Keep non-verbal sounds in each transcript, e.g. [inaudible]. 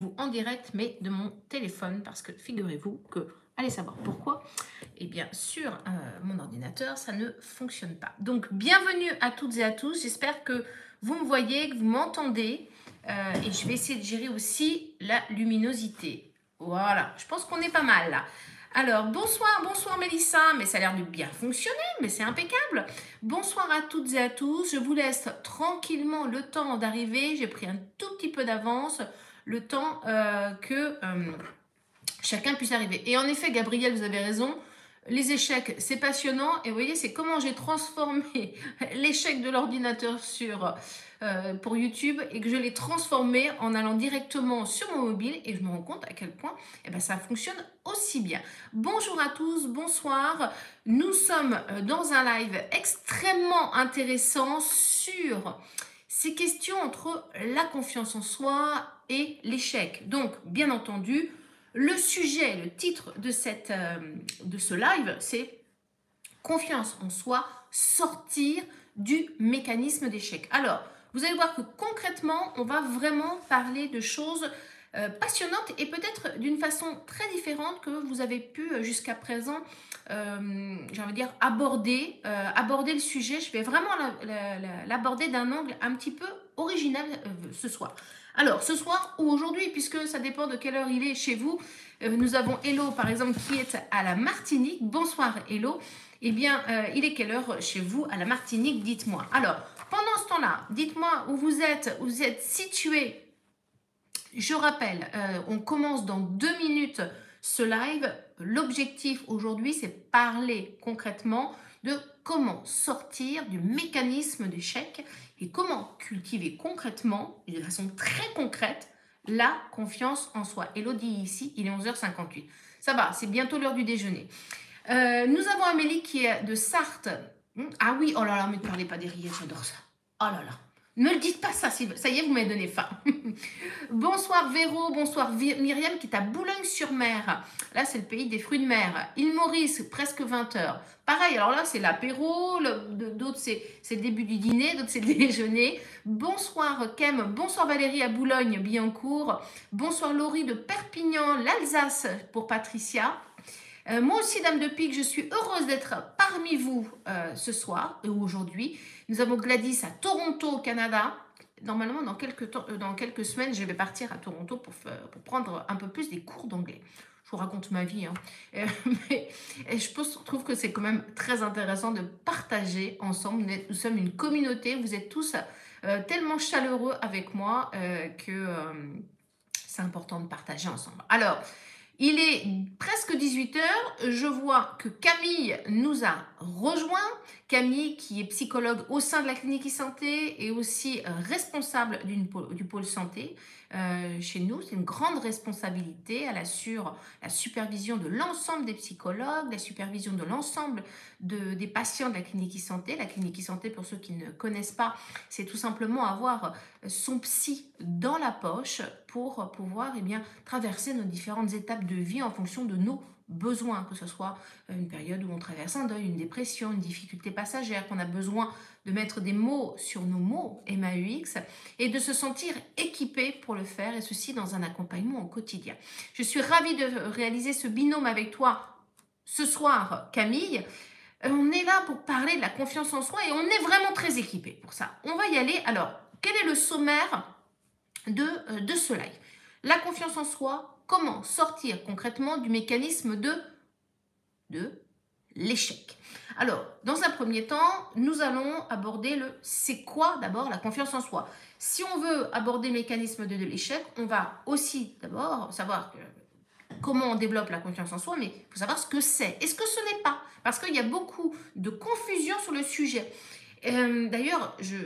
vous en direct, mais de mon téléphone, parce que figurez-vous que, allez savoir pourquoi, et eh bien sur euh, mon ordinateur, ça ne fonctionne pas. Donc, bienvenue à toutes et à tous, j'espère que vous me voyez, que vous m'entendez, euh, et je vais essayer de gérer aussi la luminosité. Voilà, je pense qu'on est pas mal là. Alors, bonsoir, bonsoir Mélissa, mais ça a l'air de bien fonctionner, mais c'est impeccable. Bonsoir à toutes et à tous, je vous laisse tranquillement le temps d'arriver, j'ai pris un tout petit peu d'avance le temps euh, que euh, chacun puisse arriver. Et en effet, Gabriel, vous avez raison, les échecs, c'est passionnant. Et vous voyez, c'est comment j'ai transformé [laughs] l'échec de l'ordinateur euh, pour YouTube et que je l'ai transformé en allant directement sur mon mobile et je me rends compte à quel point eh ben, ça fonctionne aussi bien. Bonjour à tous, bonsoir. Nous sommes dans un live extrêmement intéressant sur ces questions entre la confiance en soi et l'échec. Donc, bien entendu, le sujet, le titre de, cette, euh, de ce live, c'est confiance en soi, sortir du mécanisme d'échec. Alors, vous allez voir que concrètement, on va vraiment parler de choses euh, passionnantes et peut-être d'une façon très différente que vous avez pu euh, jusqu'à présent, j'ai envie de dire, aborder, aborder le sujet. Je vais vraiment l'aborder d'un angle un petit peu original ce soir. Alors, ce soir ou aujourd'hui, puisque ça dépend de quelle heure il est chez vous, euh, nous avons Hello, par exemple, qui est à la Martinique. Bonsoir, Hello. Eh bien, euh, il est quelle heure chez vous à la Martinique Dites-moi. Alors, pendant ce temps-là, dites-moi où vous êtes, où vous êtes situé. Je rappelle, euh, on commence dans deux minutes ce live. L'objectif aujourd'hui, c'est parler concrètement de comment sortir du mécanisme d'échec et comment cultiver concrètement, de façon très concrète, la confiance en soi. Elodie ici, il est 11h58. Ça va, c'est bientôt l'heure du déjeuner. Euh, nous avons Amélie qui est de Sarthe. Hmm, ah oui, oh là là, mais ne parlez pas des rillettes, j'adore ça. Oh là là. Ne le dites pas ça, ça y est, vous m'avez donné faim. [laughs] bonsoir Véro, bonsoir Myriam qui est à Boulogne-sur-Mer. Là, c'est le pays des fruits de mer. Île Maurice, presque 20 heures. Pareil, alors là, c'est l'apéro, d'autres, c'est le début du dîner, d'autres, c'est le [laughs] déjeuner. Bonsoir Kem, bonsoir Valérie à Boulogne-Billancourt. Bonsoir Laurie de Perpignan, l'Alsace pour Patricia. Euh, moi aussi, Dame de Pique, je suis heureuse d'être parmi vous euh, ce soir ou aujourd'hui. Nous avons Gladys à Toronto, au Canada. Normalement, dans quelques, temps, euh, dans quelques semaines, je vais partir à Toronto pour, pour prendre un peu plus des cours d'anglais. Je vous raconte ma vie. Hein. [laughs] mais je pense, trouve que c'est quand même très intéressant de partager ensemble. Nous sommes une communauté. Vous êtes tous tellement chaleureux avec moi que c'est important de partager ensemble. Alors, il est presque 18h. Je vois que Camille nous a rejoint. Camille, qui est psychologue au sein de la clinique e-santé et aussi responsable du pôle santé. Euh, chez nous. C'est une grande responsabilité. Elle assure la supervision de l'ensemble des psychologues, la supervision de l'ensemble de, des patients de la clinique e-santé. La clinique e-santé, pour ceux qui ne connaissent pas, c'est tout simplement avoir son psy dans la poche pour pouvoir eh bien, traverser nos différentes étapes de vie en fonction de nos besoin, que ce soit une période où on traverse un deuil, une dépression, une difficulté passagère, qu'on a besoin de mettre des mots sur nos mots MAUX et de se sentir équipé pour le faire et ceci dans un accompagnement au quotidien. Je suis ravie de réaliser ce binôme avec toi ce soir, Camille. Euh, on est là pour parler de la confiance en soi et on est vraiment très équipé pour ça. On va y aller. Alors, quel est le sommaire de, euh, de ce live? La confiance en soi, comment sortir concrètement du mécanisme de, l'échec. Alors, dans un premier temps, nous allons aborder le c'est quoi d'abord la confiance en soi. Si on veut aborder le mécanisme de, l'échec, on va aussi d'abord savoir comment on développe la confiance en soi, mais il faut savoir ce que c'est et ce que ce n'est pas? Parce qu'il y a beaucoup de confusion sur le sujet. Euh, d'ailleurs, je,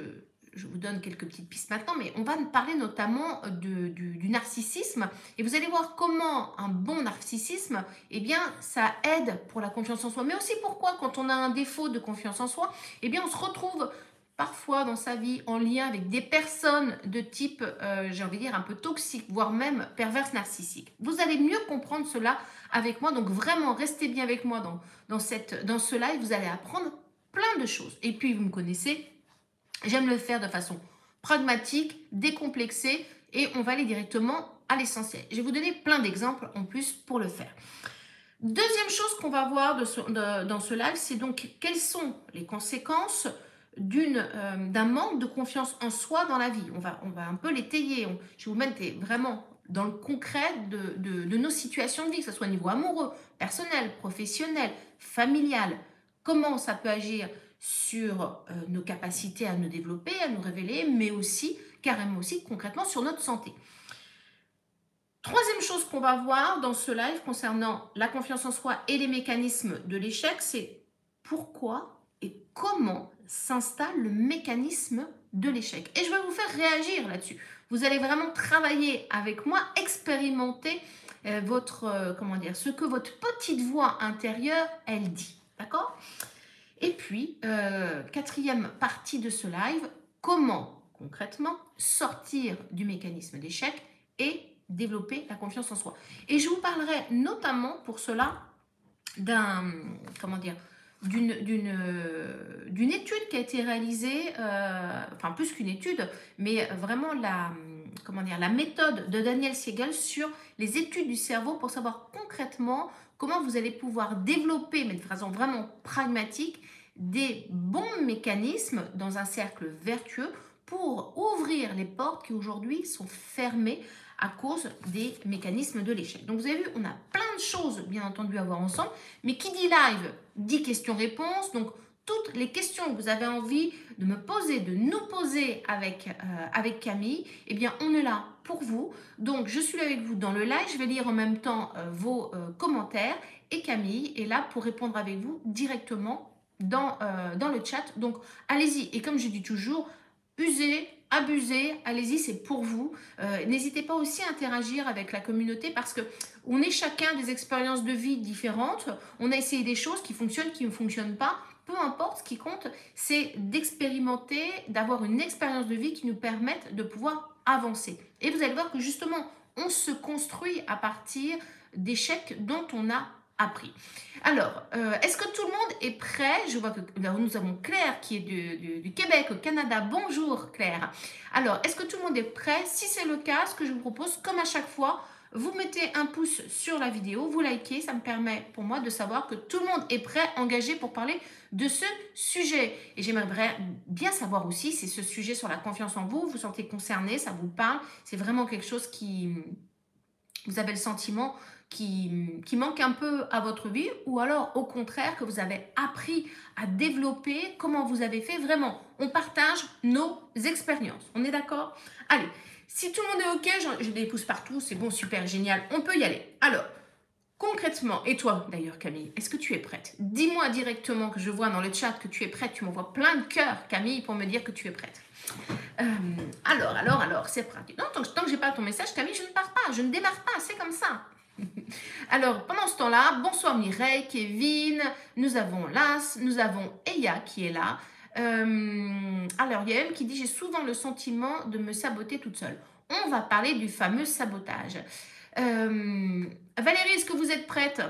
je vous donne quelques petites pistes maintenant, mais on va parler notamment du, narcissisme. Et vous allez voir comment un bon narcissisme, eh bien, ça aide pour la confiance en soi. Mais aussi pourquoi, quand on a un défaut de confiance en soi, eh bien, on se retrouve parfois dans sa vie en lien avec des personnes de type, euh, j'ai envie de dire, un peu toxique, voire même perverse narcissique. Vous allez mieux comprendre cela avec moi. Donc, vraiment, restez bien avec moi dans, dans, cette, dans ce live. Vous allez apprendre plein de choses. Et puis, vous me connaissez, J'aime le faire de façon pragmatique, décomplexée et on va aller directement à l'essentiel. Je vais vous donner plein d'exemples en plus pour le faire. Deuxième chose qu'on va voir dans ce live, c'est donc quelles sont les conséquences euh, d'un manque de confiance en soi dans la vie. On va, on va un peu l'étayer. Je vais vous mettre vraiment dans le concret de, nos situations de vie, que ce soit au niveau amoureux, personnel, professionnel, familial. Comment ça peut agir sur euh, nos capacités à nous développer, à nous révéler, mais aussi, carrément aussi, concrètement, sur notre santé. Troisième chose qu'on va voir dans ce live concernant la confiance en soi et les mécanismes de l'échec, c'est pourquoi et comment s'installe le mécanisme de l'échec. Et je vais vous faire réagir là-dessus. Vous allez vraiment travailler avec moi, expérimenter euh, votre, euh, comment dire, ce que votre petite voix intérieure, elle dit. D'accord? Et puis, euh, quatrième partie de ce live, comment concrètement sortir du mécanisme d'échec et développer la confiance en soi. Et je vous parlerai notamment pour cela d'un, comment dire, d'une, d'une, d'une étude qui a été réalisée, euh, enfin plus qu'une étude, mais vraiment la, comment dire, la méthode de Daniel Siegel sur les études du cerveau pour savoir concrètement comment vous allez pouvoir développer, mais de façon vraiment pragmatique, des bons mécanismes dans un cercle vertueux pour ouvrir les portes qui aujourd'hui sont fermées à cause des mécanismes de l'échec. Donc vous avez vu, on a plein de choses bien entendu à voir ensemble, mais qui dit live dit questions-réponses. Donc toutes les questions que vous avez envie de me poser, de nous poser avec, euh, Camille, eh bien on est là pour vous. Donc je suis là avec vous dans le live, je vais lire en même temps euh, vos euh, commentaires et Camille est là pour répondre avec vous directement dans, le chat. Donc allez-y et comme je dis toujours, usez abusez, allez-y, c'est pour vous. N'hésitez pas aussi à interagir avec la communauté parce que on est chacun des expériences de vie différentes. On a essayé des choses qui fonctionnent, qui ne fonctionnent pas. Peu importe, ce qui compte, c'est d'expérimenter, d'avoir une expérience de vie qui nous permette de pouvoir avancer. Et vous allez voir que justement, on se construit à partir d'échecs dont on a appris. Alors, euh, est-ce que tout le monde est prêt? Je vois que nous avons Claire qui est du, Québec, au Canada. Bonjour Claire. Alors, est-ce que tout le monde est prêt? Si c'est le cas, ce que je vous propose, comme à chaque fois, vous mettez un pouce sur la vidéo, vous likez, ça me permet pour moi de savoir que tout le monde est prêt, engagé pour parler de ce sujet. Et j'aimerais bien savoir aussi si ce sujet sur la confiance en vous, vous sentez concerné, ça vous parle, c'est vraiment quelque chose qui... Vous avez le sentiment qui, manque un peu à votre vie ou alors au contraire que vous avez appris à développer, comment vous avez fait vraiment. On partage nos expériences. On est d'accord? Allez, si tout le monde est OK, j'ai des pouces partout, c'est bon, super, génial, on peut y aller. Alors, concrètement, et toi d'ailleurs Camille, est-ce que tu es prête? Dis-moi directement que je vois dans le chat que tu es prête, tu m'envoies plein de cœurs Camille pour me dire que tu es prête. Euh, alors, alors, alors, c'est pratique. Non, tant que, tant que j'ai pas ton message, Camille, je ne pars pas, je ne démarre pas, c'est comme ça. [laughs] Alors, pendant ce temps-là, bonsoir Mireille, Kevin, nous avons Las, nous avons Eya qui est là. Euh, alors, il y a qui dit « J'ai souvent le sentiment de me saboter toute seule ». On va parler du fameux sabotage. Euh, Valérie, est-ce que vous êtes prête?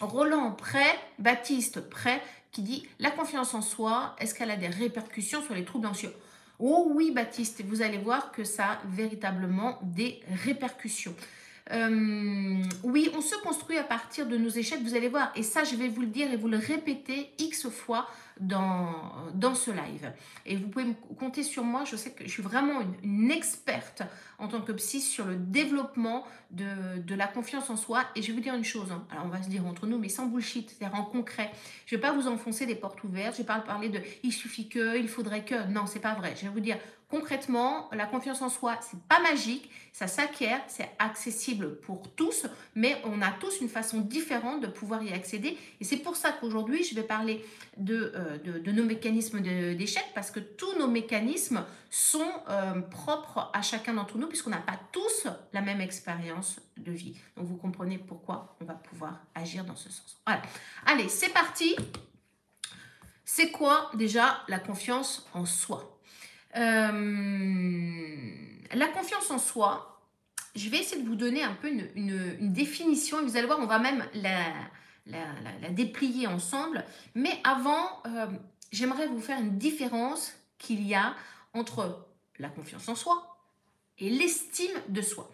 Roland, prêt Baptiste, prêt Qui dit « La confiance en soi, est-ce qu'elle a des répercussions sur les troubles anxieux ?» Oh oui, Baptiste, vous allez voir que ça a véritablement des répercussions. Euh, oui, on se construit à partir de nos échecs, vous allez voir. Et ça, je vais vous le dire et vous le répéter X fois dans, dans ce live. Et vous pouvez compter sur moi, je sais que je suis vraiment une, experte en tant que psy sur le développement de, la confiance en soi. Et je vais vous dire une chose, hein. alors on va se dire entre nous, mais sans bullshit, c'est-à-dire en concret. Je ne vais pas vous enfoncer des portes ouvertes, je ne vais pas parler de il suffit que, il faudrait que. Non, c'est pas vrai. Je vais vous dire concrètement, la confiance en soi, c'est pas magique, ça s'acquiert, c'est accessible pour tous, mais on a tous une façon différente de pouvoir y accéder. Et c'est pour ça qu'aujourd'hui, je vais parler de, euh, nos mécanismes d'échec, parce que tous nos mécanismes sont euh, propres à chacun d'entre nous, puisqu'on n'a pas tous la même expérience de vie. Donc vous comprenez pourquoi on va pouvoir agir dans ce sens. Allez, c'est parti. C'est quoi déjà la confiance en soi? Euh, la confiance en soi, je vais essayer de vous donner un peu une, définition et vous allez voir, on va même la, déplier ensemble. Mais avant, euh, j'aimerais vous faire une différence qu'il y a entre la confiance en soi et l'estime de soi.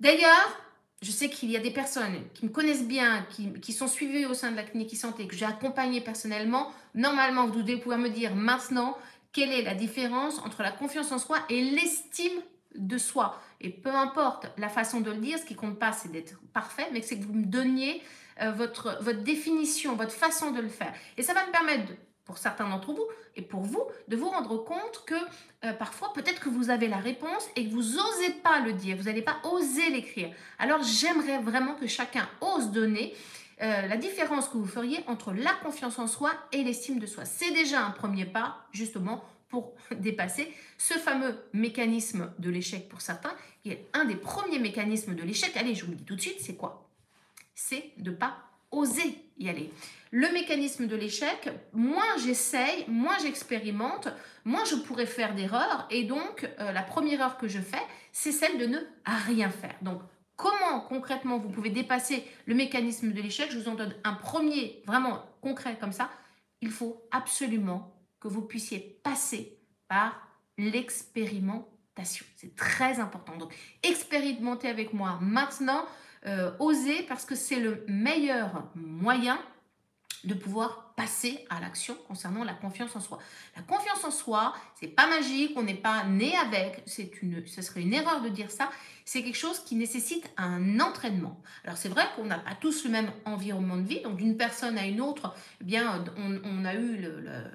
D'ailleurs, je sais qu'il y a des personnes qui me connaissent bien, qui, sont suivies au sein de la clinique santé, que j'ai accompagné personnellement. Normalement, vous devez pouvoir me dire maintenant quelle est la différence entre la confiance en soi et l'estime de soi. Et peu importe la façon de le dire, ce qui compte pas, c'est d'être parfait, mais c'est que vous me donniez euh, votre, votre définition, votre façon de le faire. Et ça va me permettre, pour certains d'entre vous et pour vous, de vous rendre compte que euh, parfois, peut-être que vous avez la réponse et que vous n'osez pas le dire, vous n'allez pas oser l'écrire. Alors, j'aimerais vraiment que chacun ose donner euh, la différence que vous feriez entre la confiance en soi et l'estime de soi. C'est déjà un premier pas, justement, pour [laughs] dépasser ce fameux mécanisme de l'échec pour certains. Est un des premiers mécanismes de l'échec, allez, je vous le dis tout de suite, c'est quoi? C'est de ne pas oser y aller. Le mécanisme de l'échec, moins j'essaye, moins j'expérimente, moins je pourrais faire d'erreurs. Et donc, euh, la première erreur que je fais, c'est celle de ne rien faire. Donc, comment concrètement vous pouvez dépasser le mécanisme de l'échec Je vous en donne un premier vraiment concret comme ça. Il faut absolument que vous puissiez passer par l'expérimentation. C'est très important. Donc, expérimentez avec moi maintenant, euh, osez parce que c'est le meilleur moyen de pouvoir passer à l'action concernant la confiance en soi. La confiance en soi, c'est pas magique, on n'est pas né avec, c'est une, ce serait une erreur de dire ça. C'est quelque chose qui nécessite un entraînement. Alors c'est vrai qu'on n'a pas tous le même environnement de vie, donc d'une personne à une autre, eh bien on, a eu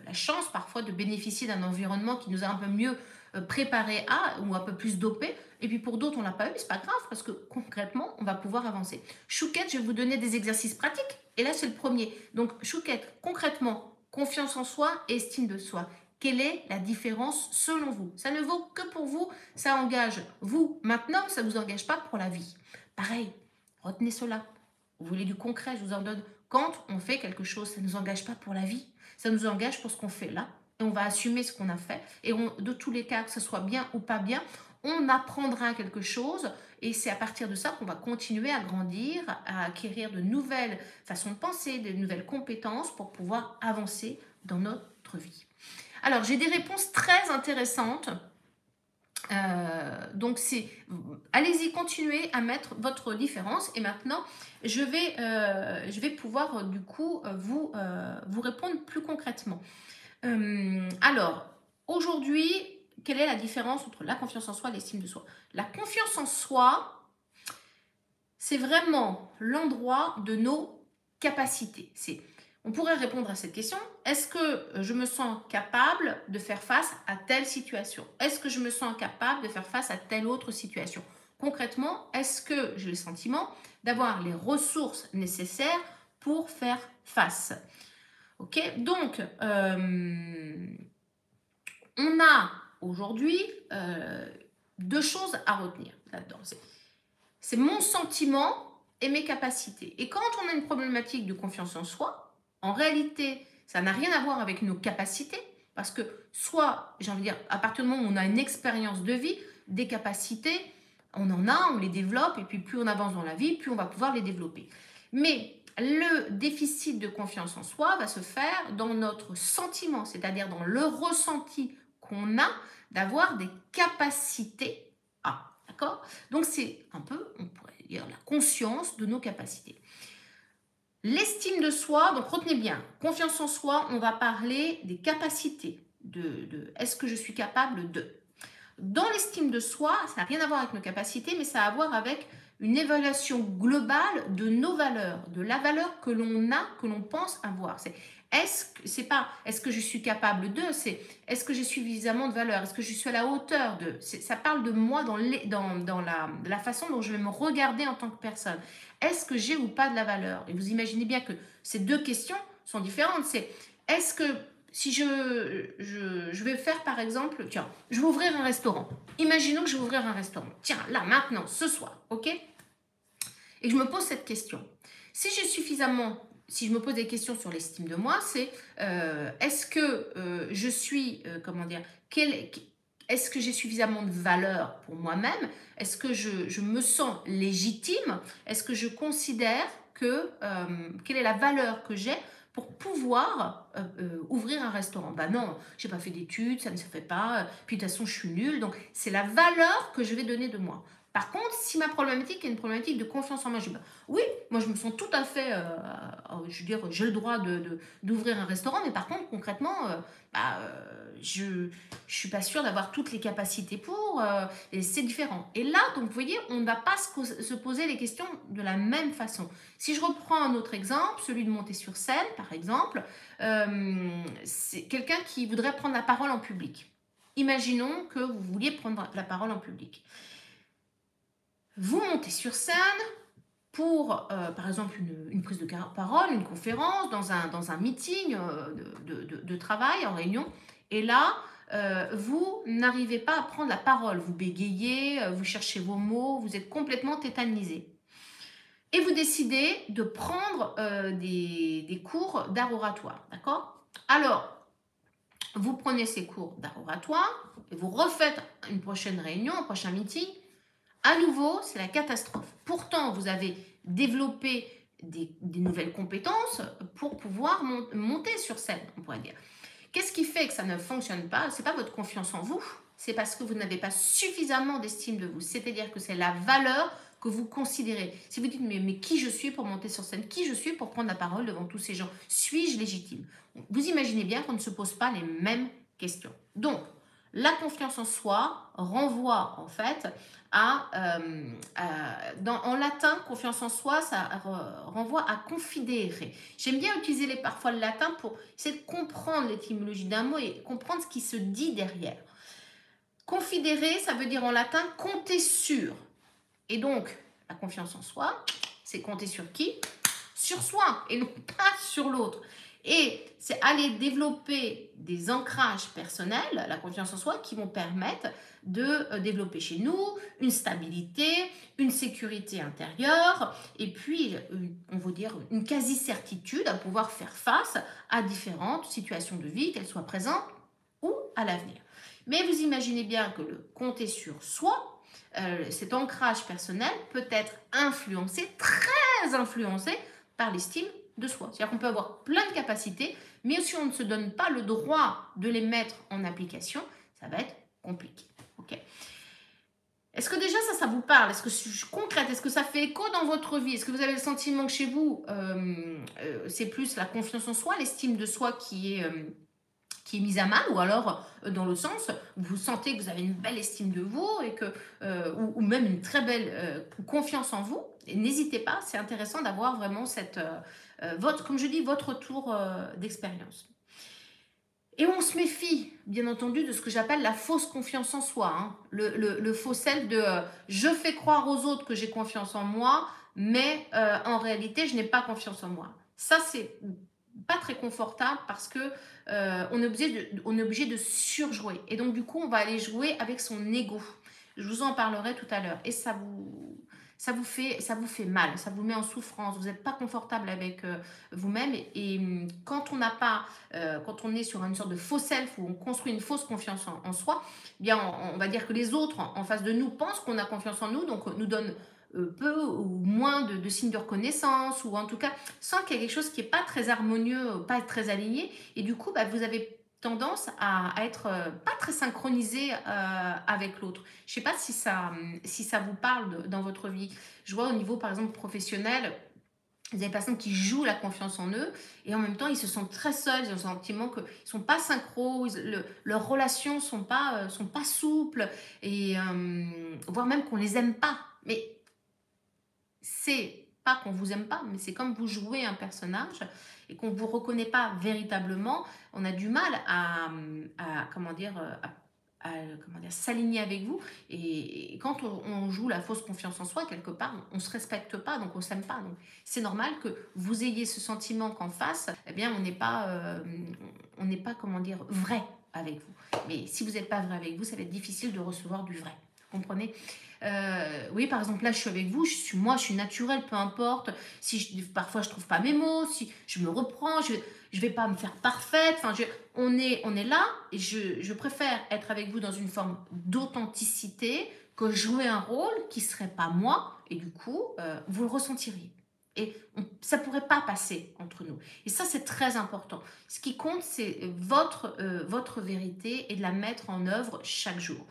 la chance parfois de bénéficier d'un environnement qui nous a un peu mieux préparé à ou un peu plus dopé. Et puis pour d'autres, on l'a pas eu, c'est pas grave parce que concrètement, on va pouvoir avancer. Chouquette, je vais vous donner des exercices pratiques. Et là, c'est le premier. Donc, Chouquette, concrètement, confiance en soi, estime de soi. Quelle est la différence selon vous? Ça ne vaut que pour vous, ça engage vous maintenant, ça ne vous engage pas pour la vie. Pareil, retenez cela. Vous voulez du concret, je vous en donne. Quand on fait quelque chose, ça ne nous engage pas pour la vie, ça nous engage pour ce qu'on fait là. On va assumer ce qu'on a fait. Et de tous les cas, que ce soit bien ou pas bien, on apprendra quelque chose et c'est à partir de ça qu'on va continuer à grandir, à acquérir de nouvelles façons de penser, de nouvelles compétences pour pouvoir avancer dans notre vie. Alors, j'ai des réponses très intéressantes. Euh, donc, c'est allez-y, continuez à mettre votre différence. Et maintenant, je vais, euh, pouvoir du coup euh, vous répondre plus concrètement. Alors, aujourd'hui, quelle est la différence entre la confiance en soi et l'estime de soi? La confiance en soi, c'est vraiment l'endroit de nos capacités. On pourrait répondre à cette question, est-ce que je me sens capable de faire face à telle situation? Est-ce que je me sens capable de faire face à telle autre situation? Concrètement, est-ce que j'ai le sentiment d'avoir les ressources nécessaires pour faire face? Ok, donc euh, on a aujourd'hui euh, deux choses à retenir là-dedans. C'est mon sentiment et mes capacités. Et quand on a une problématique de confiance en soi, en réalité, ça n'a rien à voir avec nos capacités, parce que soit, j'ai envie de dire, à partir du moment où on a une expérience de vie, des capacités, on en a, on les développe, et puis plus on avance dans la vie, plus on va pouvoir les développer. Mais le déficit de confiance en soi va se faire dans notre sentiment, c'est-à-dire dans le ressenti qu'on a d'avoir des capacités à. D'accord? Donc c'est un peu, on pourrait dire, la conscience de nos capacités. L'estime de soi, donc retenez bien, confiance en soi, on va parler des capacités. De, est-ce que je suis capable de? Dans l'estime de soi, ça n'a rien à voir avec nos capacités, mais ça a à voir avec une évaluation globale de nos valeurs, de la valeur que l'on a, que l'on pense avoir. C'est est-ce que c'est pas est-ce que je suis capable de, c'est est-ce que j'ai suffisamment de valeur, est-ce que je suis à la hauteur de. Ça parle de moi dans, dans, dans la, la, façon dont je vais me regarder en tant que personne. Est-ce que j'ai ou pas de la valeur? Et vous imaginez bien que ces deux questions sont différentes. C'est est-ce que si je, je, je, vais faire par exemple, tiens, je vais ouvrir un restaurant. Imaginons que je vais ouvrir un restaurant. Tiens, là, maintenant, ce soir, ok? Et je me pose cette question. Si j'ai suffisamment si je me pose des questions sur l'estime de moi, c'est euh, est-ce que euh, je suis, euh, comment dire, est-ce que j'ai suffisamment de valeur pour moi-même? Est-ce que je, me sens légitime? Est-ce que je considère que quelle est la valeur que j'ai pour pouvoir ouvrir un restaurant Bah non, j'ai pas fait d'études, ça ne se fait pas. Puis de toute façon, je suis nulle. Donc c'est la valeur que je vais donner de moi. Par contre, si ma problématique est une problématique de confiance en moi, je dis, bah, oui, moi je me sens tout à fait, euh, euh, je veux dire, j'ai le droit d'ouvrir de, d'ouvrir un restaurant, mais par contre, concrètement, euh, bah, je ne suis pas sûre d'avoir toutes les capacités pour, et c'est différent. Et là, donc, vous voyez, on ne va pas se poser les questions de la même façon. Si je reprends un autre exemple, celui de monter sur scène, par exemple, c'est quelqu'un qui voudrait prendre la parole en public. Imaginons que vous vouliez prendre la parole en public. Vous montez sur scène pour, euh, par exemple, une, prise de parole, une conférence, dans un, meeting euh, de, travail, en réunion. Et là, euh, vous n'arrivez pas à prendre la parole. Vous bégayez, vous cherchez vos mots, vous êtes complètement tétanisé. Et vous décidez de prendre des, des cours d'art oratoire. D'accord? Alors, vous prenez ces cours d'art oratoire et vous refaites une prochaine réunion, un prochain meeting à nouveau, c'est la catastrophe. Pourtant, vous avez développé des, nouvelles compétences pour pouvoir monter sur scène, on pourrait dire. Qu'est-ce qui fait que ça ne fonctionne pas? Ce n'est pas votre confiance en vous, c'est parce que vous n'avez pas suffisamment d'estime de vous. C'est-à-dire que c'est la valeur que vous considérez. Si vous dites mais, mais qui je suis pour monter sur scène, qui je suis pour prendre la parole devant tous ces gens, suis-je légitime? Vous imaginez bien qu'on ne se pose pas les mêmes questions. Donc, la confiance en soi renvoie en fait euh, en latin, confiance en soi, ça renvoie à confidérer. J'aime bien utiliser les, parfois le latin pour essayer de comprendre l'étymologie d'un mot et comprendre ce qui se dit derrière. Confidérer, ça veut dire en latin compter sur. Et donc, la confiance en soi, c'est compter sur qui? Sur soi et non pas sur l'autre. Et c'est aller développer des ancrages personnels, la confiance en soi, qui vont permettre de euh, développer chez nous une stabilité, une sécurité intérieure, et puis, euh, on va dire, une quasi-certitude à pouvoir faire face à différentes situations de vie, qu'elles soient présentes ou à l'avenir. Mais vous imaginez bien que le compter sur soi, euh, cet ancrage personnel peut être influencé, très influencé par l'estime de soi. C'est-à-dire qu'on peut avoir plein de capacités, mais si on ne se donne pas le droit de les mettre en application, ça va être compliqué. Est-ce que déjà ça, ça vous parle? Est-ce que c'est concrète? Est-ce que ça fait écho dans votre vie? Est-ce que vous avez le sentiment que chez vous, euh, euh, c'est plus la confiance en soi, l'estime de soi qui est... Euh, qui est mise à mal, ou alors dans le sens, vous sentez que vous avez une belle estime de vous, et que, ou, même une très belle confiance en vous, n'hésitez pas, c'est intéressant d'avoir vraiment cette, votre, comme je dis, votre tour euh, d'expérience. Et on se méfie, bien entendu, de ce que j'appelle la fausse confiance en soi. Hein. Le, faux self de euh, je fais croire aux autres que j'ai confiance en moi, mais en réalité, je n'ai pas confiance en moi. Ça, c'est pas très confortable parce que on, est obligé de, on est obligé de surjouer. Et donc, du coup, on va aller jouer avec son ego. Je vous en parlerai tout à l'heure. Et ça vous, ça vous fait, ça vous fait mal, ça vous met en souffrance, vous n'êtes pas confortable avec euh, vous-même. Et, hum, quand on n'a pas, euh, quand on est sur une sorte de faux self où on construit une fausse confiance en, soi, eh bien on, va dire que les autres en, face de nous pensent qu'on a confiance en nous, donc nous donnent euh, peu ou moins de, signes de reconnaissance, ou en tout cas sans qu'il y ait quelque chose qui n'est pas très harmonieux, pas très aligné. Et du coup, bah, vous avez tendance à, être euh, pas très synchronisé euh, avec l'autre. Je sais pas si ça, si ça vous parle dans votre vie. Je vois au niveau, par exemple, professionnel, vous avez des personnes qui jouent la confiance en eux et en même temps ils se sentent très seuls, ils ont le sentiment qu'ils ne sont pas synchro, leurs relations ne sont pas, euh, sont pas souples et voire même qu'on les aime pas. Mais c'est pas qu'on vous aime pas, mais c'est comme vous jouez un personnage et qu'on ne vous reconnaît pas véritablement, on a du mal à, comment dire, à, comment dire, s'aligner avec vous. Et, quand on, joue la fausse confiance en soi, quelque part, on ne se respecte pas, donc on ne s'aime pas. Donc c'est normal que vous ayez ce sentiment qu'en face, eh bien, on n'est pas, euh, on n'est pas, comment dire, vrai avec vous. Mais si vous n'êtes pas vrai avec vous, ça va être difficile de recevoir du vrai. Vous comprenez? Euh, oui, par exemple, là, je suis avec vous, je suis moi, je suis naturelle, peu importe. Si je, parfois je trouve pas mes mots, si je me reprends, je je vais pas me faire parfaite. Enfin, on est on est là et je, préfère être avec vous dans une forme d'authenticité que jouer un rôle qui serait pas moi et du coup euh, vous le ressentiriez. Et ça pourrait pas passer entre nous. Et ça, c'est très important. Ce qui compte, c'est votre, euh, votre vérité et de la mettre en œuvre chaque jour.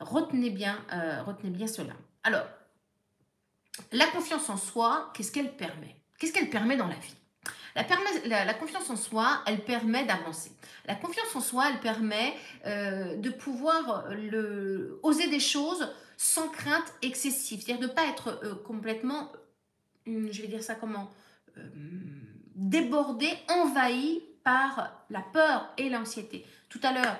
Retenez bien, euh, retenez bien cela. Alors, la confiance en soi, qu'est-ce qu'elle permet? Qu'est-ce qu'elle permet dans la vie? La, confiance en soi, elle permet d'avancer. La confiance en soi, elle permet euh, de pouvoir oser des choses sans crainte excessive. C'est-à-dire de ne pas être euh, complètement, hum, je vais dire ça comment, débordé, envahi par la peur et l'anxiété. Tout à l'heure,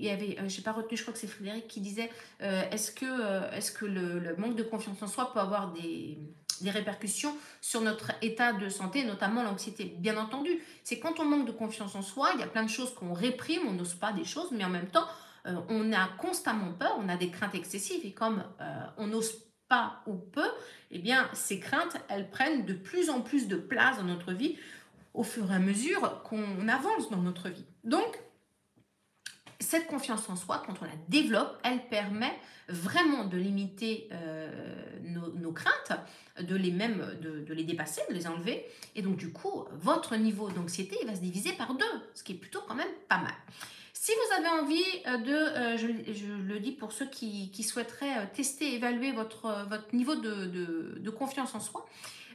il y avait, n'ai pas retenu, je crois que c'est Frédéric qui disait, est-ce que, est -ce que le, manque de confiance en soi peut avoir des, des répercussions sur notre état de santé, notamment l'anxiété? Bien entendu, c'est quand on manque de confiance en soi, il y a plein de choses qu'on réprime, on n'ose pas des choses, mais en même temps, euh, on a constamment peur, on a des craintes excessives, et comme euh, on n'ose pas ou peu, eh bien, ces craintes, elles prennent de plus en plus de place dans notre vie au fur et à mesure qu'on avance dans notre vie. Donc, cette confiance en soi, quand on la développe, elle permet vraiment de limiter euh, nos, craintes, de les même de, les dépasser, de les enlever. Et donc du coup, votre niveau d'anxiété va se diviser par deux, ce qui est plutôt quand même pas mal. Si vous avez envie euh, de, euh, je, le dis pour ceux qui, souhaiteraient tester, évaluer votre, votre niveau de, de confiance en soi,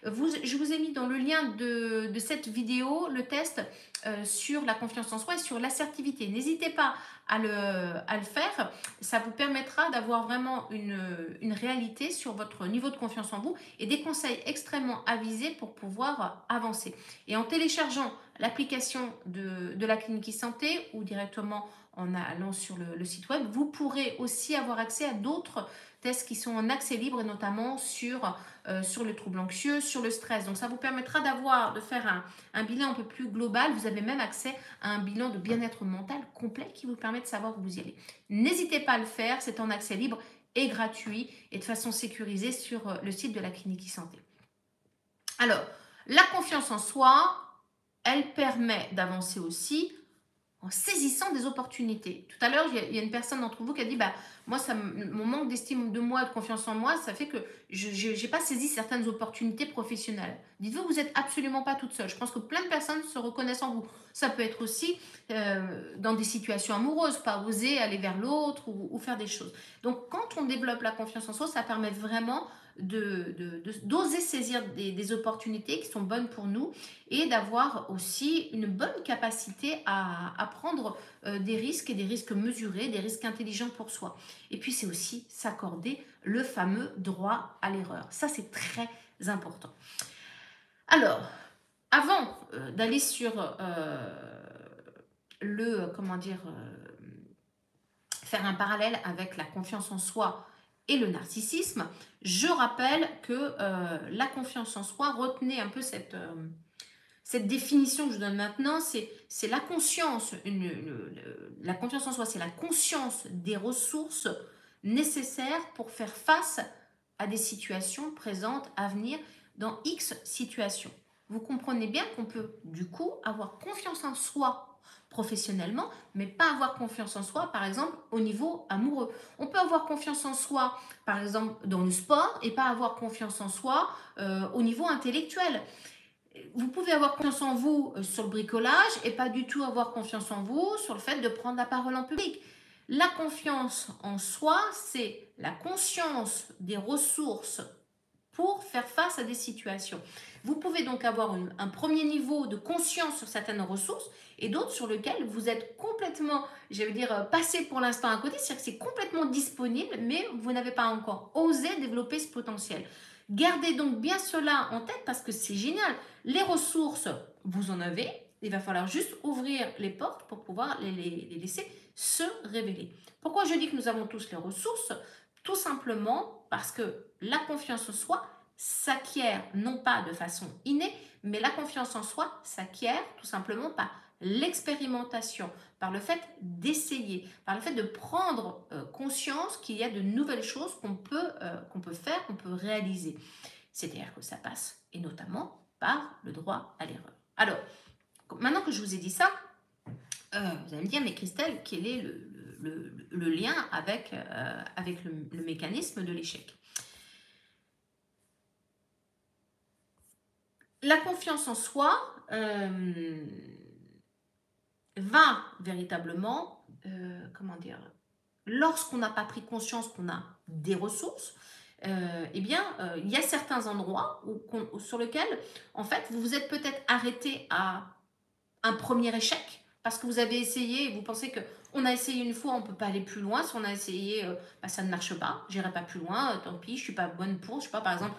je vous ai mis dans le lien de, cette vidéo le test euh, sur la confiance en soi et sur l'assertivité. N'hésitez pas à le, faire. Ça vous permettra d'avoir vraiment une, réalité sur votre niveau de confiance en vous et des conseils extrêmement avisés pour pouvoir avancer. Et en téléchargeant l'application de, de, la clinique santé ou directement en allant sur le, site web, vous pourrez aussi avoir accès à d'autres tests qui sont en accès libre et notamment sur euh, sur le trouble anxieux, sur le stress. Donc ça vous permettra d'avoir, de faire un, bilan un peu plus global. Vous avez même accès à un bilan de bien-être mental complet qui vous permet de savoir où vous y allez. N'hésitez pas à le faire, c'est en accès libre et gratuit et de façon sécurisée sur euh, le site de la clinique e-santé. Alors, la confiance en soi, elle permet d'avancer aussi en saisissant des opportunités. Tout à l'heure, il y a une personne d'entre vous qui a dit, bah, moi, ça, mon manque d'estime de moi, de confiance en moi, ça fait que je n'ai pas saisi certaines opportunités professionnelles. Dites-vous, vous n'êtes absolument pas toute seule. Je pense que plein de personnes se reconnaissent en vous. Ça peut être aussi euh, dans des situations amoureuses, pas oser aller vers l'autre ou, faire des choses. Donc, quand on développe la confiance en soi, ça permet vraiment d'oser de, saisir des, opportunités qui sont bonnes pour nous et d'avoir aussi une bonne capacité à, à prendre euh, des risques et des risques mesurés, des risques intelligents pour soi. Et puis c'est aussi s'accorder le fameux droit à l'erreur. Ça c'est très important. Alors, avant euh, d'aller sur euh, le, comment dire, faire un parallèle avec la confiance en soi et le narcissisme, je rappelle que euh, la confiance en soi, retenez un peu cette, euh, cette définition que je donne maintenant, c'est la conscience, la confiance en soi, c'est la conscience des ressources nécessaires pour faire face à des situations présentes à venir dans X situations. Vous comprenez bien qu'on peut du coup avoir confiance en soi professionnellement, mais pas avoir confiance en soi, par exemple, au niveau amoureux. On peut avoir confiance en soi, par exemple, dans le sport, et pas avoir confiance en soi euh, au niveau intellectuel. Vous pouvez avoir confiance en vous euh, sur le bricolage et pas du tout avoir confiance en vous sur le fait de prendre la parole en public. La confiance en soi, c'est la conscience des ressources pour faire face à des situations. Vous pouvez donc avoir un premier niveau de conscience sur certaines ressources et d'autres sur lesquels vous êtes complètement, je veux dire, euh, passé pour l'instant à côté, c'est-à-dire que c'est complètement disponible, mais vous n'avez pas encore osé développer ce potentiel. Gardez donc bien cela en tête parce que c'est génial. Les ressources, vous en avez, il va falloir juste ouvrir les portes pour pouvoir les laisser se révéler. Pourquoi je dis que nous avons tous les ressources? Tout simplement parce que la confiance en soi s'acquiert non pas de façon innée, mais la confiance en soi s'acquiert tout simplement par l'expérimentation, par le fait d'essayer, par le fait de prendre euh, conscience qu'il y a de nouvelles choses qu'on peut, euh, qu'on peut faire, qu'on peut réaliser. C'est-à-dire que ça passe, et notamment par le droit à l'erreur. Alors, maintenant que je vous ai dit ça, euh, vous allez me dire, mais Christelle, quel est le, lien avec le mécanisme de l'échec? La confiance en soi, va véritablement, euh, comment dire, lorsqu'on n'a pas pris conscience qu'on a des ressources, euh, eh bien, euh, il y a certains endroits où, sur lesquels, en fait, vous vous êtes peut-être arrêté à un premier échec parce que vous avez essayé et vous pensez que on a essayé une fois, on ne peut pas aller plus loin. Si on a essayé, euh, bah, ça ne marche pas, j'irai pas plus loin, tant pis, je suis pas bonne pour. Je sais pas, par exemple,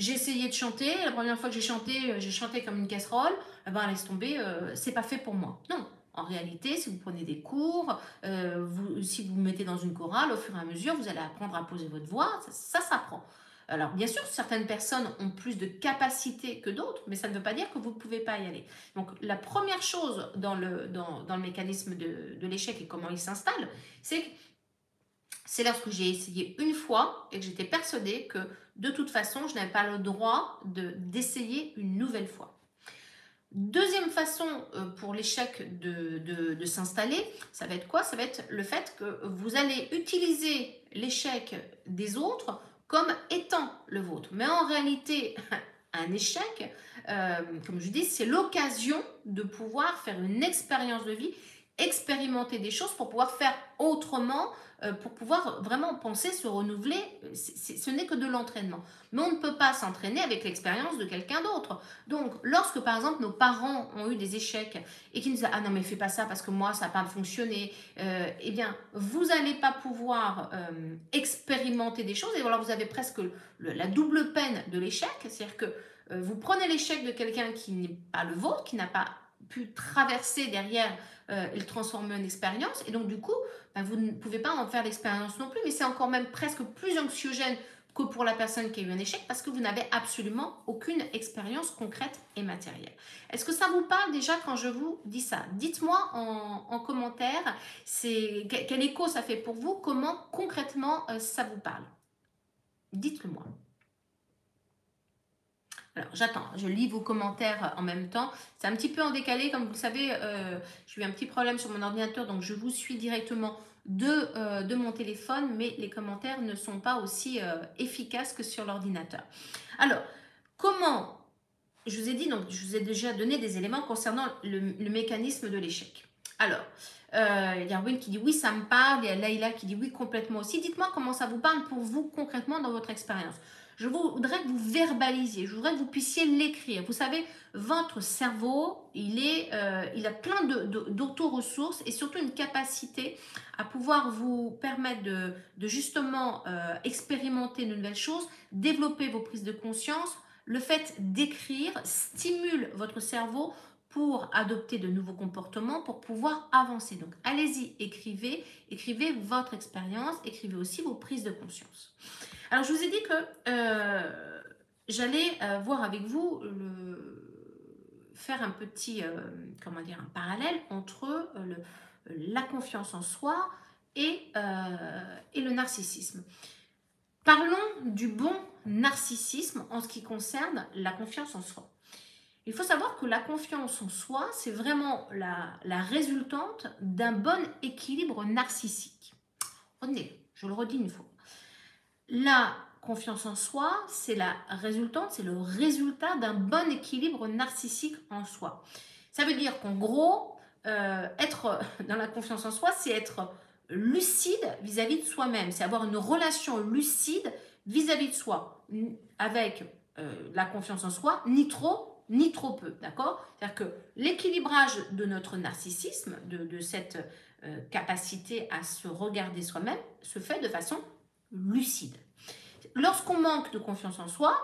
j'ai essayé de chanter, la première fois que j'ai chanté, j'ai chanté comme une casserole, eh ben laisse tomber, c'est pas fait pour moi. Non, en réalité, si vous prenez des cours, euh, si vous vous mettez dans une chorale, au fur et à mesure, vous allez apprendre à poser votre voix, ça, s'apprend. Alors, bien sûr, certaines personnes ont plus de capacité que d'autres, mais ça ne veut pas dire que vous ne pouvez pas y aller. Donc, la première chose dans le, mécanisme de, de l'échec et comment il s'installe, c'est c'est lorsque j'ai essayé une fois et que j'étais persuadée que de toute façon, je n'avais pas le droit d'essayer une nouvelle fois. Deuxième façon euh, pour l'échec de, s'installer, ça va être quoi? Ça va être le fait que vous allez utiliser l'échec des autres comme étant le vôtre. Mais en réalité, [laughs] un échec, euh, comme je dis, c'est l'occasion de pouvoir faire une expérience de vie, expérimenter des choses pour pouvoir faire autrement, euh, pour pouvoir vraiment penser, se renouveler, ce n'est que de l'entraînement. Mais on ne peut pas s'entraîner avec l'expérience de quelqu'un d'autre. Donc, lorsque par exemple nos parents ont eu des échecs et qu'ils nous disent Ah non, mais fais pas ça parce que moi ça n'a pas fonctionné, euh, eh bien, vous n'allez pas pouvoir euh, expérimenter des choses et alors vous avez presque la double peine de l'échec. C'est-à-dire que vous prenez l'échec de quelqu'un qui n'est pas le vôtre, qui n'a pas pu traverser derrière euh, et le transformer en expérience. Et donc, du coup, ben, vous ne pouvez pas en faire l'expérience non plus, mais c'est encore même presque plus anxiogène que pour la personne qui a eu un échec parce que vous n'avez absolument aucune expérience concrète et matérielle. Est-ce que ça vous parle déjà quand je vous dis ça? Dites-moi en, en, commentaire quel écho ça fait pour vous, comment concrètement euh, ça vous parle? Dites-le moi. Alors, j'attends, je lis vos commentaires en même temps. C'est un petit peu en décalé, comme vous le savez, euh, j'ai eu un petit problème sur mon ordinateur, donc je vous suis directement de, euh, de mon téléphone, mais les commentaires ne sont pas aussi euh, efficaces que sur l'ordinateur. Alors, comment Je vous ai dit, donc je vous ai déjà donné des éléments concernant le, mécanisme de l'échec. Alors, il y a Erwin qui dit oui, ça me parle. Il y a Leïla qui dit oui, complètement aussi. Dites-moi comment ça vous parle pour vous concrètement dans votre expérience. Je voudrais que vous verbalisiez, je voudrais que vous puissiez l'écrire. Vous savez, votre cerveau, il, est, euh, il a plein d'auto-ressources et surtout une capacité à pouvoir vous permettre de, justement euh, expérimenter de nouvelles choses, développer vos prises de conscience. Le fait d'écrire stimule votre cerveau pour adopter de nouveaux comportements, pour pouvoir avancer. Donc allez-y, écrivez, écrivez votre expérience, écrivez aussi vos prises de conscience. Alors, je vous ai dit que euh, j'allais euh, voir avec vous faire un petit, euh, comment dire, un parallèle entre la confiance en soi et, et le narcissisme. Parlons du bon narcissisme en ce qui concerne la confiance en soi. Il faut savoir que la confiance en soi, c'est vraiment la, résultante d'un bon équilibre narcissique. je le redis une fois. La confiance en soi, c'est la résultante, c'est le résultat d'un bon équilibre narcissique en soi. Ça veut dire qu'en gros, euh, être [laughs] dans la confiance en soi, c'est être lucide vis-à-vis de soi-même, c'est avoir une relation lucide vis-à-vis de soi, avec euh, la confiance en soi, ni trop, ni trop peu, d'accord? C'est-à-dire que l'équilibrage de notre narcissisme, de, cette euh, capacité à se regarder soi-même, se fait de façon lucide. Lorsqu'on manque de confiance en soi,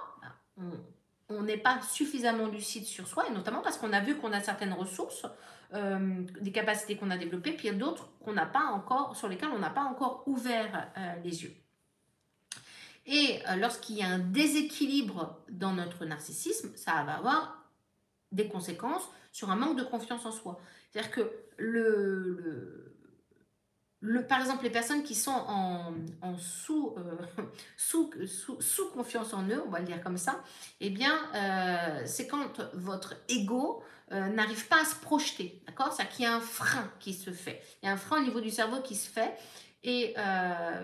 on n'est pas suffisamment lucide sur soi, et notamment parce qu'on a vu qu'on a certaines ressources, euh, des capacités qu'on a développées, puis il y a d'autres sur lesquelles on n'a pas encore ouvert euh, les yeux. Et euh, lorsqu'il y a un déséquilibre dans notre narcissisme, ça va avoir des conséquences sur un manque de confiance en soi. C'est-à-dire que le par exemple, les personnes qui sont en, sous, euh, [laughs] sous, sous, confiance en eux, on va le dire comme ça, eh bien, euh, c'est quand votre ego n'arrive pas à se projeter, d'accord? C'est qu'il y a un frein qui se fait. Il y a un frein au niveau du cerveau qui se fait. Et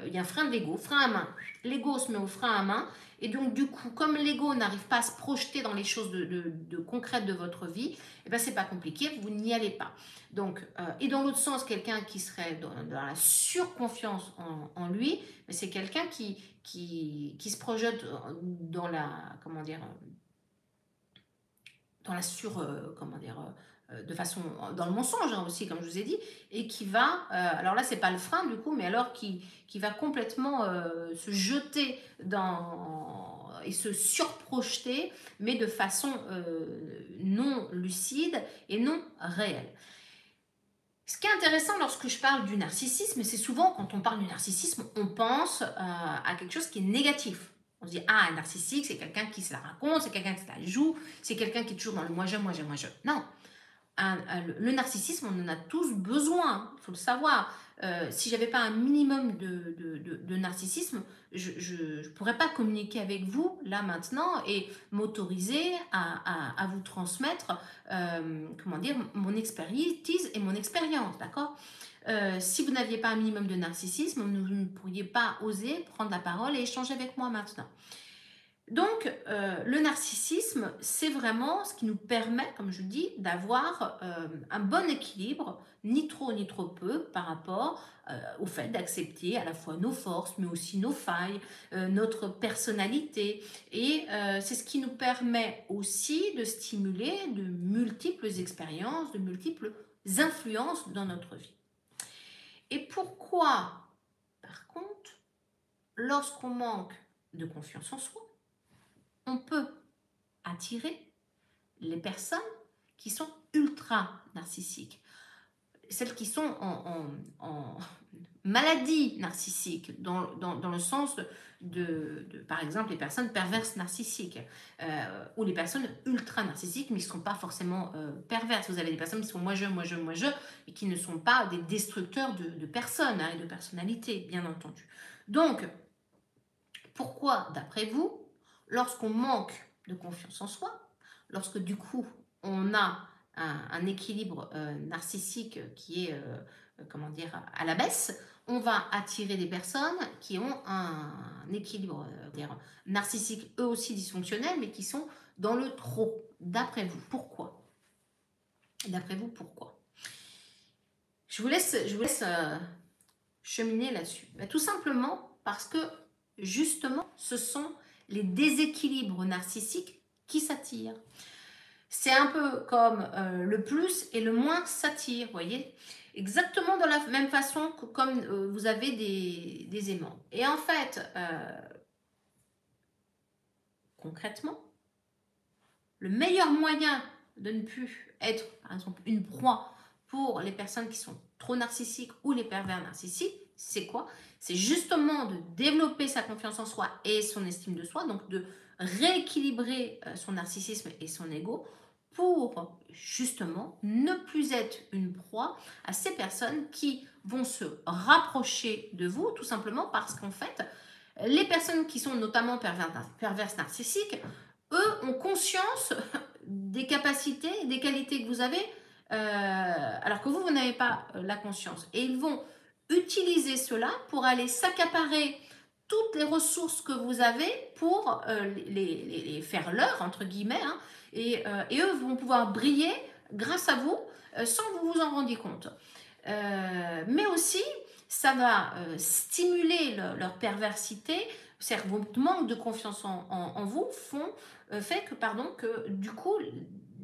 il y a un frein de l'ego, frein à main. L'ego se met au frein à main et donc, du coup, comme l'ego n'arrive pas à se projeter dans les choses de, concrètes de votre vie, eh ben, c'est pas compliqué, vous n'y allez pas. Donc, euh, et dans l'autre sens, quelqu'un qui serait dans, la surconfiance en, lui, c'est quelqu'un qui, se projette dans la, comment dire, dans la sur, euh, comment dire, euh, de façon dans le mensonge hein, aussi comme je vous ai dit et qui va euh, alors là c'est pas le frein du coup mais alors qui, qui va complètement euh, se jeter dans et se surprojeter mais de façon non lucide et non réelle ce qui est intéressant lorsque je parle du narcissisme, c'est souvent quand on parle du narcissisme, on pense à quelque chose qui est négatif. On se dit, ah, un narcissique, c'est quelqu'un qui se la raconte, c'est quelqu'un qui se la joue, c'est quelqu'un qui est toujours dans le moi-je, moi-je, moi-je. Non, le narcissisme, on en a tous besoin, il faut le savoir. Euh, si j'avais pas un minimum de, narcissisme, je ne pourrais pas communiquer avec vous là maintenant et m'autoriser à, vous transmettre euh, comment dire, mon expertise et mon expérience, d'accord? Euh, si vous n'aviez pas un minimum de narcissisme, vous ne pourriez pas oser prendre la parole et échanger avec moi maintenant. Donc, euh, le narcissisme, c'est vraiment ce qui nous permet, comme je dis, d'avoir euh, un bon équilibre, ni trop ni trop peu, par rapport euh, au fait d'accepter à la fois nos forces, mais aussi nos failles, notre personnalité. Et c'est ce qui nous permet aussi de stimuler de multiples expériences, de multiples influences dans notre vie. Et pourquoi, par contre, lorsqu'on manque de confiance en soi, on peut attirer les personnes qui sont ultra narcissiques, celles qui sont en, [laughs] maladie narcissique, dans, le sens de, par exemple, les personnes perverses narcissiques, euh, ou les personnes ultra narcissiques, mais qui ne sont pas forcément euh, perverses. Vous avez des personnes qui sont moi-je, moi-je, moi-je, et qui ne sont pas des destructeurs de, personnes hein, et de personnalités, bien entendu. Donc, pourquoi, d'après vous, lorsqu'on manque de confiance en soi, lorsque du coup on a un, équilibre euh, narcissique qui est, euh, comment dire, à la baisse, on va attirer des personnes qui ont un, équilibre euh, narcissique eux aussi dysfonctionnel, mais qui sont dans le trop. D'après vous, pourquoi? D'après vous, pourquoi? Je vous laisse, cheminer là-dessus. Ben, tout simplement parce que justement, ce sont les déséquilibres narcissiques qui s'attirent. C'est un peu comme euh, le plus et le moins s'attirent, voyez? Exactement de la même façon que comme euh, vous avez des, aimants. Et en fait, euh, concrètement, le meilleur moyen de ne plus être, par exemple, une proie pour les personnes qui sont trop narcissiques ou les pervers narcissiques, c'est quoi? C'est justement de développer sa confiance en soi et son estime de soi, donc de rééquilibrer euh, son narcissisme et son ego pour justement ne plus être une proie à ces personnes qui vont se rapprocher de vous, tout simplement parce qu'en fait, les personnes qui sont notamment perverses narcissiques, eux ont conscience [laughs] des capacités, des qualités que vous avez, euh, alors que vous, vous n'avez pas euh, la conscience. Et ils vont utiliser cela pour aller s'accaparer toutes les ressources que vous avez pour euh, les, faire leur, entre guillemets, hein, et, euh, et, eux vont pouvoir briller grâce à vous euh, sans que vous vous en rendiez compte. mais aussi, ça va stimuler leur perversité, c'est-à-dire manque de confiance en, en, vous font, fait que, pardon, que du coup,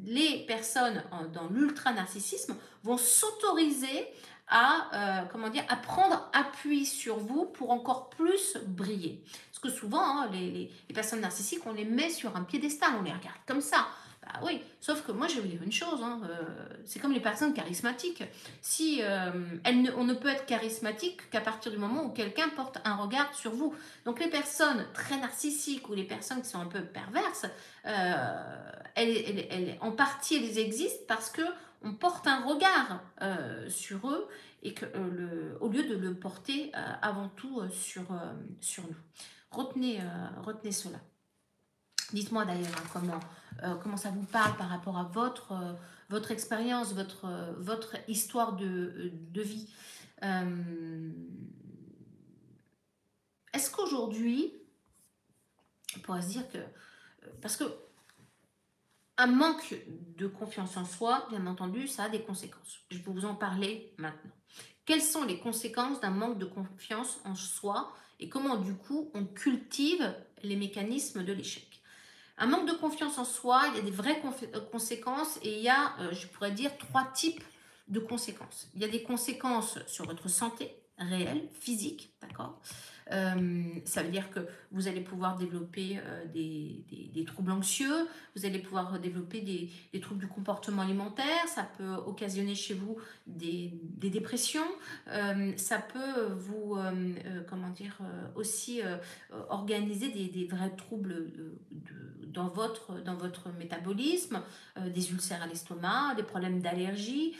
les personnes dans l'ultra-narcissisme vont s'autoriser à, euh, comment dire, à prendre appui sur vous pour encore plus briller. Parce que souvent, hein, les, personnes narcissiques, on les met sur un piédestal, on les regarde comme ça. Bah oui, sauf que moi je vais dire une chose, hein, euh, c'est comme les personnes charismatiques. Si euh, on ne peut être charismatique qu'à partir du moment où quelqu'un porte un regard sur vous. Donc les personnes très narcissiques ou les personnes qui sont un peu perverses, elles, en partie elles existent parce que on porte un regard sur eux et que, euh, le, au lieu de le porter euh, avant tout sur, sur nous. Retenez, retenez cela. Dites-moi d'ailleurs hein, comment, comment ça vous parle par rapport à votre, votre expérience, votre, votre histoire de, de vie. est-ce qu'aujourd'hui, on pourrait se dire que... Parce que un manque de confiance en soi, bien entendu, ça a des conséquences. Je vais vous en parler maintenant. Quelles sont les conséquences d'un manque de confiance en soi et comment du coup on cultive les mécanismes de l'échec? Un manque de confiance en soi, il y a des vraies euh, conséquences et il y a, euh, je pourrais dire, trois types de conséquences. Il y a des conséquences sur votre santé réelle, physique, d'accord? Ça veut dire que vous allez pouvoir développer euh, des, troubles anxieux, vous allez pouvoir développer des, des, troubles du comportement alimentaire, ça peut occasionner chez vous des, dépressions, euh, ça peut vous, comment dire, aussi organiser des, vrais troubles dans, votre, dans votre métabolisme, des ulcères à l'estomac, des problèmes d'allergie,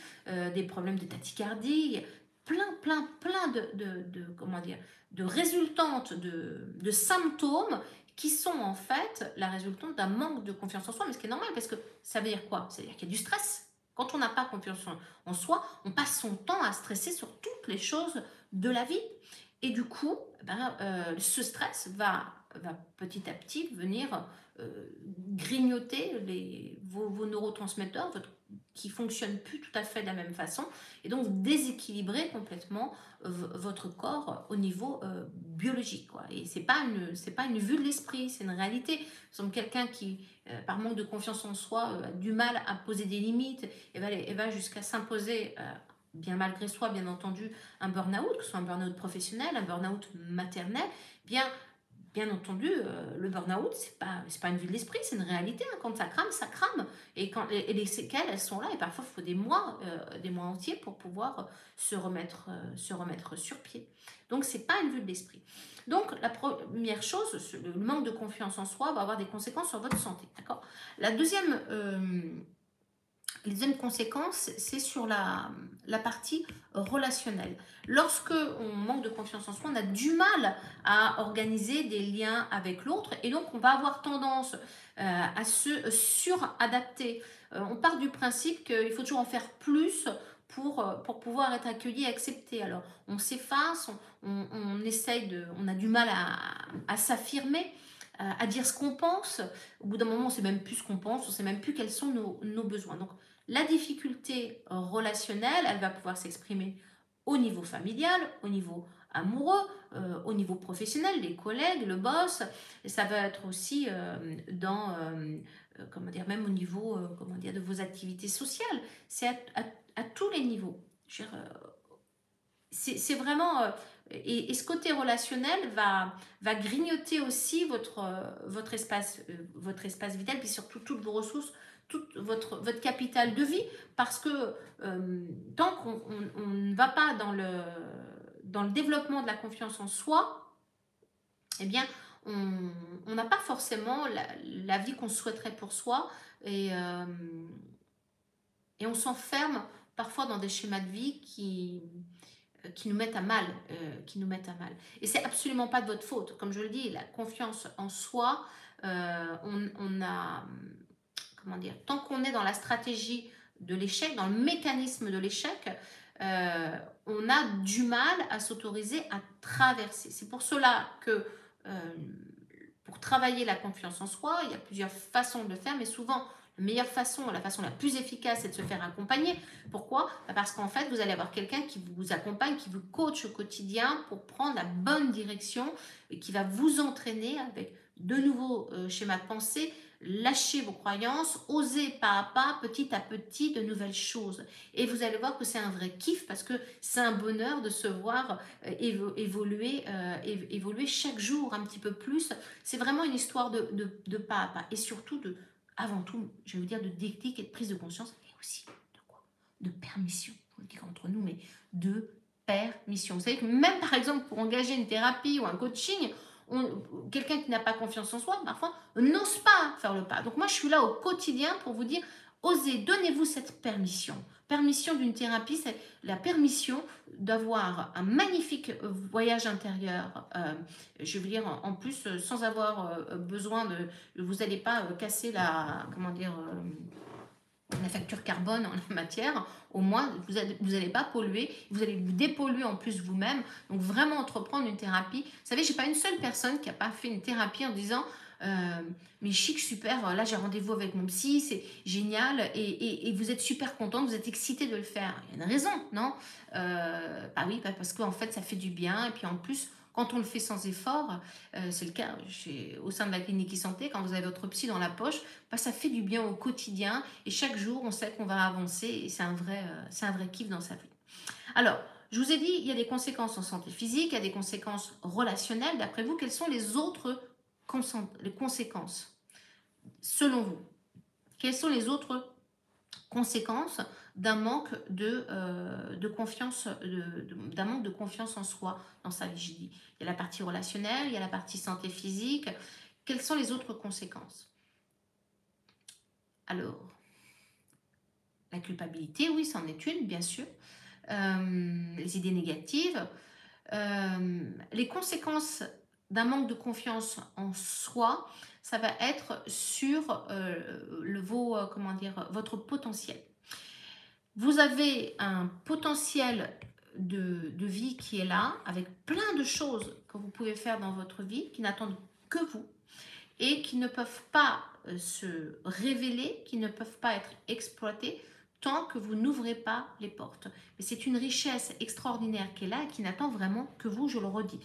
des problèmes de tachycardie, plein, plein, plein de, de, de comment dire, de résultantes de, symptômes qui sont en fait la résultante d'un manque de confiance en soi, mais ce qui est normal parce que ça veut dire quoi? Ça veut dire qu'il y a du stress. Quand on n'a pas confiance en soi, on passe son temps à stresser sur toutes les choses de la vie. Et du coup, eh ben, euh, ce stress va, va petit à petit venir euh, grignoter les, vos, vos neurotransmetteurs, votre qui fonctionne plus tout à fait de la même façon et donc déséquilibrer complètement euh, votre corps au niveau euh, biologique quoi. et c'est pas une pas une vue de l'esprit c'est une réalité sommes quelqu'un qui par manque de confiance en soi a du mal à poser des limites et va, et va jusqu'à s'imposer bien malgré soi bien entendu un burn-out que ce soit un burn-out professionnel un burn-out maternel bien Bien entendu, euh, le burn-out, ce n'est pas, pas une vue de l'esprit, c'est une réalité. Hein. Quand ça crame, ça crame. Et, quand, les séquelles, elles sont là. Et parfois, il faut des mois, euh, des mois entiers pour pouvoir se remettre, euh, se remettre sur pied. Donc, ce n'est pas une vue de l'esprit. Donc, la première chose, le manque de confiance en soi va avoir des conséquences sur votre santé. D'accord? La deuxième les deuxième conséquence, c'est sur la, la, partie relationnelle. Lorsque on manque de confiance en soi, on a du mal à organiser des liens avec l'autre et donc on va avoir tendance euh, à se suradapter. Euh, on part du principe qu'il faut toujours en faire plus pour, euh, pour pouvoir être accueilli et accepté. Alors on s'efface, on, on, essaye de, on a du mal à, à s'affirmer à dire ce qu'on pense. Au bout d'un moment, on ne sait même plus ce qu'on pense, on ne sait même plus quels sont nos, nos besoins. Donc, la difficulté relationnelle, elle va pouvoir s'exprimer au niveau familial, au niveau amoureux, euh, au niveau professionnel, les collègues, le boss. Et ça va être aussi euh, dans, euh, comment dire, même au niveau, comment dire, de vos activités sociales. C'est à, tous les niveaux. C'est vraiment, et, ce côté relationnel va, va grignoter aussi votre, votre, espace, votre espace vital, puis surtout toutes vos ressources toute votre, votre capital de vie parce que euh, tant qu'on ne va pas dans le, dans le développement de la confiance en soi, eh bien, on n'a pas forcément la, vie qu'on souhaiterait pour soi et, euh, et on s'enferme parfois dans des schémas de vie qui, qui nous mettent à mal, euh, qui nous mettent à mal. Et c'est absolument pas de votre faute. Comme je le dis, la confiance en soi, on, on, a, tant qu'on est dans la stratégie de l'échec, dans le mécanisme de l'échec, euh, on a du mal à s'autoriser à traverser. C'est pour cela que euh, pour travailler la confiance en soi, il y a plusieurs façons de le faire, mais souvent la meilleure façon, la façon la plus efficace, c'est de se faire accompagner. Pourquoi? Bah, Parce qu'en fait, vous allez avoir quelqu'un qui vous accompagne, qui vous coach au quotidien pour prendre la bonne direction et qui va vous entraîner avec de nouveaux euh, schémas de pensée, lâchez vos croyances, osez pas à pas, petit à petit, de nouvelles choses. Et vous allez voir que c'est un vrai kiff parce que c'est un bonheur de se voir euh, évoluer, euh, évoluer chaque jour un petit peu plus. C'est vraiment une histoire de, de, pas à pas. Et surtout, de, avant tout, je vais vous dire, de déclic et de prise de conscience. Et aussi de quoi? De permission. On le dit entre nous, mais de permission. Vous savez que même par exemple pour engager une thérapie ou un coaching, quelqu'un qui n'a pas confiance en soi, parfois, n'ose pas faire le pas. Donc moi, je suis là au quotidien pour vous dire, osez, donnez-vous cette permission. Permission d'une thérapie, c'est la permission d'avoir un magnifique voyage intérieur. Euh, je veux dire, en plus, sans avoir euh, besoin de... Vous n'allez pas euh, casser la... Comment dire la facture carbone en la matière, au moins vous n'allez pas polluer, vous allez vous dépolluer en plus vous-même. Donc vraiment entreprendre une thérapie. Vous savez, j'ai pas une seule personne qui n'a pas fait une thérapie en disant euh, mais chic, super, là j'ai rendez-vous avec mon psy, c'est génial, et, vous êtes super contente, vous êtes excité de le faire. Il y a une raison, non? Euh, Bah oui, parce qu'en fait ça fait du bien, et puis en plus, quand on le fait sans effort, euh, c'est le cas au sein de la clinique e-santé, quand vous avez votre psy dans la poche, bah, ça fait du bien au quotidien, et chaque jour on sait qu'on va avancer, et c'est un, vrai, c'est un vrai kiff dans sa vie. Alors, je vous ai dit, il y a des conséquences en santé physique, il y a des conséquences relationnelles. D'après vous, quelles sont les autres les conséquences, selon vous, quelles sont les autres conséquences d'un manque de, euh, d'un manque de confiance en soi dans sa vie. il y a la partie relationnelle, il y a la partie santé physique. Quelles sont les autres conséquences? Alors, la culpabilité, oui, c'en est une, bien sûr. Euh, les idées négatives. Euh, les conséquences d'un manque de confiance en soi, ça va être sur le, comment dire, votre potentiel. Vous avez un potentiel de, vie qui est là, avec plein de choses que vous pouvez faire dans votre vie, qui n'attendent que vous, et qui ne peuvent pas euh, se révéler, qui ne peuvent pas être exploitées tant que vous n'ouvrez pas les portes. Mais c'est une richesse extraordinaire qui est là et qui n'attend vraiment que vous, je le redis.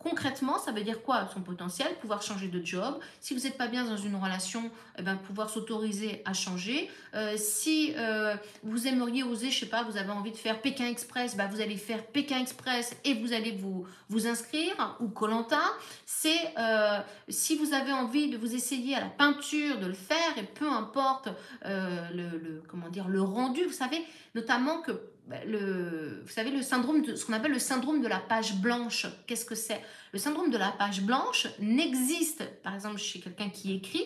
Concrètement, ça veut dire quoi son potentiel Pouvoir changer de job? Si vous n'êtes pas bien dans une relation, eh ben, pouvoir s'autoriser à changer. Euh, si euh, vous aimeriez oser, je sais pas, vous avez envie de faire Pékin Express, bah, vous allez faire Pékin Express et vous allez vous, inscrire ou Colanta. C'est euh, si vous avez envie de vous essayer à la peinture, de le faire et peu importe le, comment dire, le rendu, vous savez, notamment que le, vous savez, le syndrome de, ce qu'on appelle le syndrome de la page blanche. Qu'est-ce que c'est? Le syndrome de la page blanche n'existe, par exemple, chez quelqu'un qui écrit,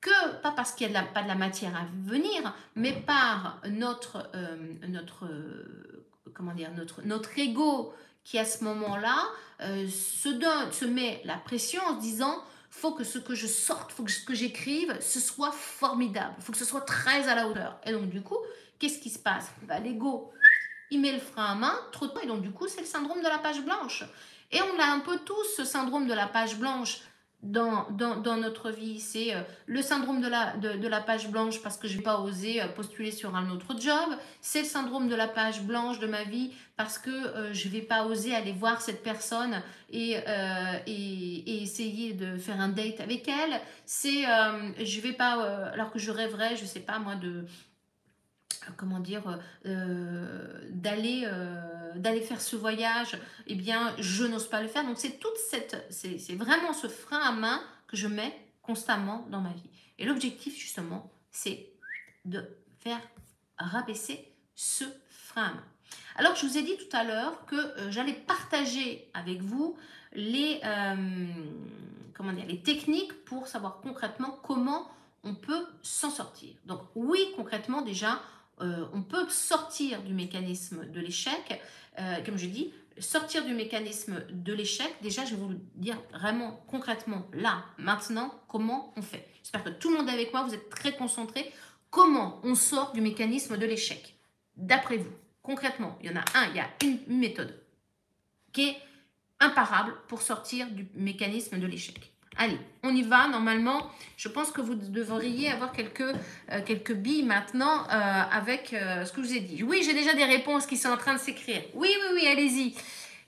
que, pas parce qu'il n'y a pas de la matière à venir, mais par notre, euh, notre, euh, comment dire, notre, notre ego qui, à ce moment-là, euh, se met la pression en se disant faut que ce que je sorte, faut que ce que j'écrive, ce soit formidable, faut que ce soit très à la hauteur. Et donc, du coup, qu'est-ce qui se passe? Bah, L'ego il met le frein à main, trop tôt, et donc du coup, c'est le syndrome de la page blanche. Et on a un peu tous ce syndrome de la page blanche dans, dans, notre vie. C'est euh, le syndrome de la, de, la page blanche parce que je n'ai pas osé euh, postuler sur un autre job. C'est le syndrome de la page blanche de ma vie parce que euh, je ne vais pas oser aller voir cette personne et, et, essayer de faire un date avec elle. C'est je vais pas, alors que je rêverais, je ne sais pas moi, de comment dire, euh, d'aller euh, d'aller faire ce voyage, eh bien, je n'ose pas le faire. Donc, c'est toute cette, c'est vraiment ce frein à main que je mets constamment dans ma vie. Et l'objectif, justement, c'est de faire rabaisser ce frein à main. Alors, je vous ai dit tout à l'heure que euh, j'allais partager avec vous les, comment dire, les techniques pour savoir concrètement comment on peut s'en sortir. Donc, oui, concrètement, déjà, euh, on peut sortir du mécanisme de l'échec. Euh, comme je dis, sortir du mécanisme de l'échec, déjà, je vais vous dire vraiment concrètement, là, maintenant, comment on fait. J'espère que tout le monde est avec moi, vous êtes très concentrés. Comment on sort du mécanisme de l'échec D'après vous, concrètement, il y en a un, il y a une méthode qui est imparable pour sortir du mécanisme de l'échec. Allez, on y va. Normalement, je pense que vous devriez avoir quelques, euh, quelques billes maintenant euh, avec euh, ce que je vous ai dit. Oui, j'ai déjà des réponses qui sont en train de s'écrire. Oui, oui, oui, allez-y.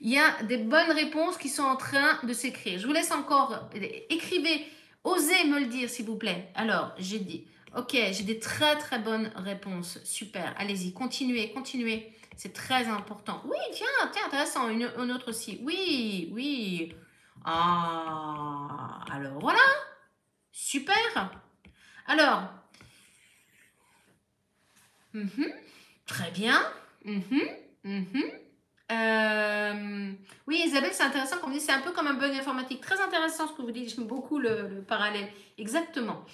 Il y a des bonnes réponses qui sont en train de s'écrire. Je vous laisse encore. Écrivez, osez me le dire, s'il vous plaît. Alors, j'ai dit. Ok, j'ai des très très bonnes réponses. Super. Allez-y, continuez, continuez. C'est très important. Oui, tiens, tiens, intéressant. Une, une autre aussi. Oui, oui. Ah, alors voilà. Super. Alors, mhm, très bien. Mhm, mhm. Euh, oui, Isabelle, c'est intéressant comme vous dites, c'est un peu comme un bug informatique. Très intéressant ce que vous dites, j'aime beaucoup le, parallèle. Exactement.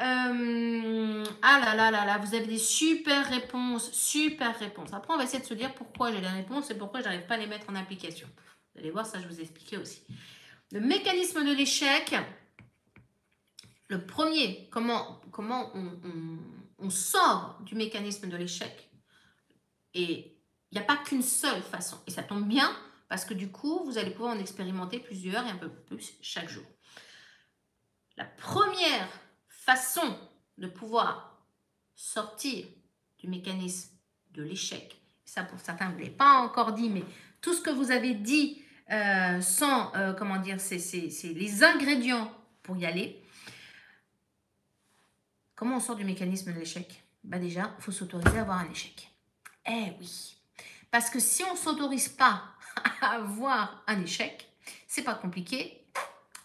Euh, ah là là là là, vous avez des super réponses, super réponses. Après, on va essayer de se dire pourquoi j'ai les réponses et pourquoi je n'arrive pas à les mettre en application. Vous allez voir, ça je vous ai expliqué aussi. Le mécanisme de l'échec, le premier, comment, comment on, sort du mécanisme de l'échec, et il n'y a pas qu'une seule façon. Et ça tombe bien, parce que du coup, vous allez pouvoir en expérimenter plusieurs et un peu plus chaque jour. La première façon de pouvoir sortir du mécanisme de l'échec, ça pour certains, vous ne l'avez pas encore dit, mais tout ce que vous avez dit euh, sans, euh, comment dire, c'est les ingrédients pour y aller. Comment on sort du mécanisme de l'échec? Bah Déjà, il faut s'autoriser à avoir un échec. Eh oui. Parce que si on ne s'autorise pas [laughs] à avoir un échec, c'est pas compliqué,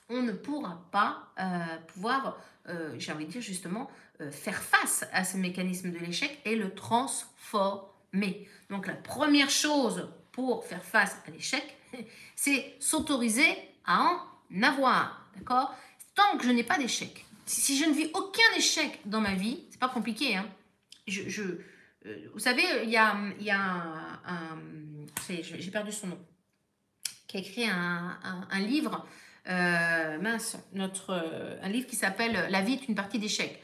on ne pourra pas euh, pouvoir, j'ai envie de dire justement, faire face à ce mécanisme de l'échec et le transformer. Donc la première chose pour faire face à l'échec, [laughs] c'est s'autoriser à en avoir. D'accord? Tant que je n'ai pas d'échec, si je ne vis aucun échec dans ma vie, c'est pas compliqué. Hein. Je, euh, vous savez, il y a, y a un, j'ai perdu son nom, qui a écrit un, un, livre, euh, mince, notre, euh, un livre qui s'appelle La vie est une partie d'échecs.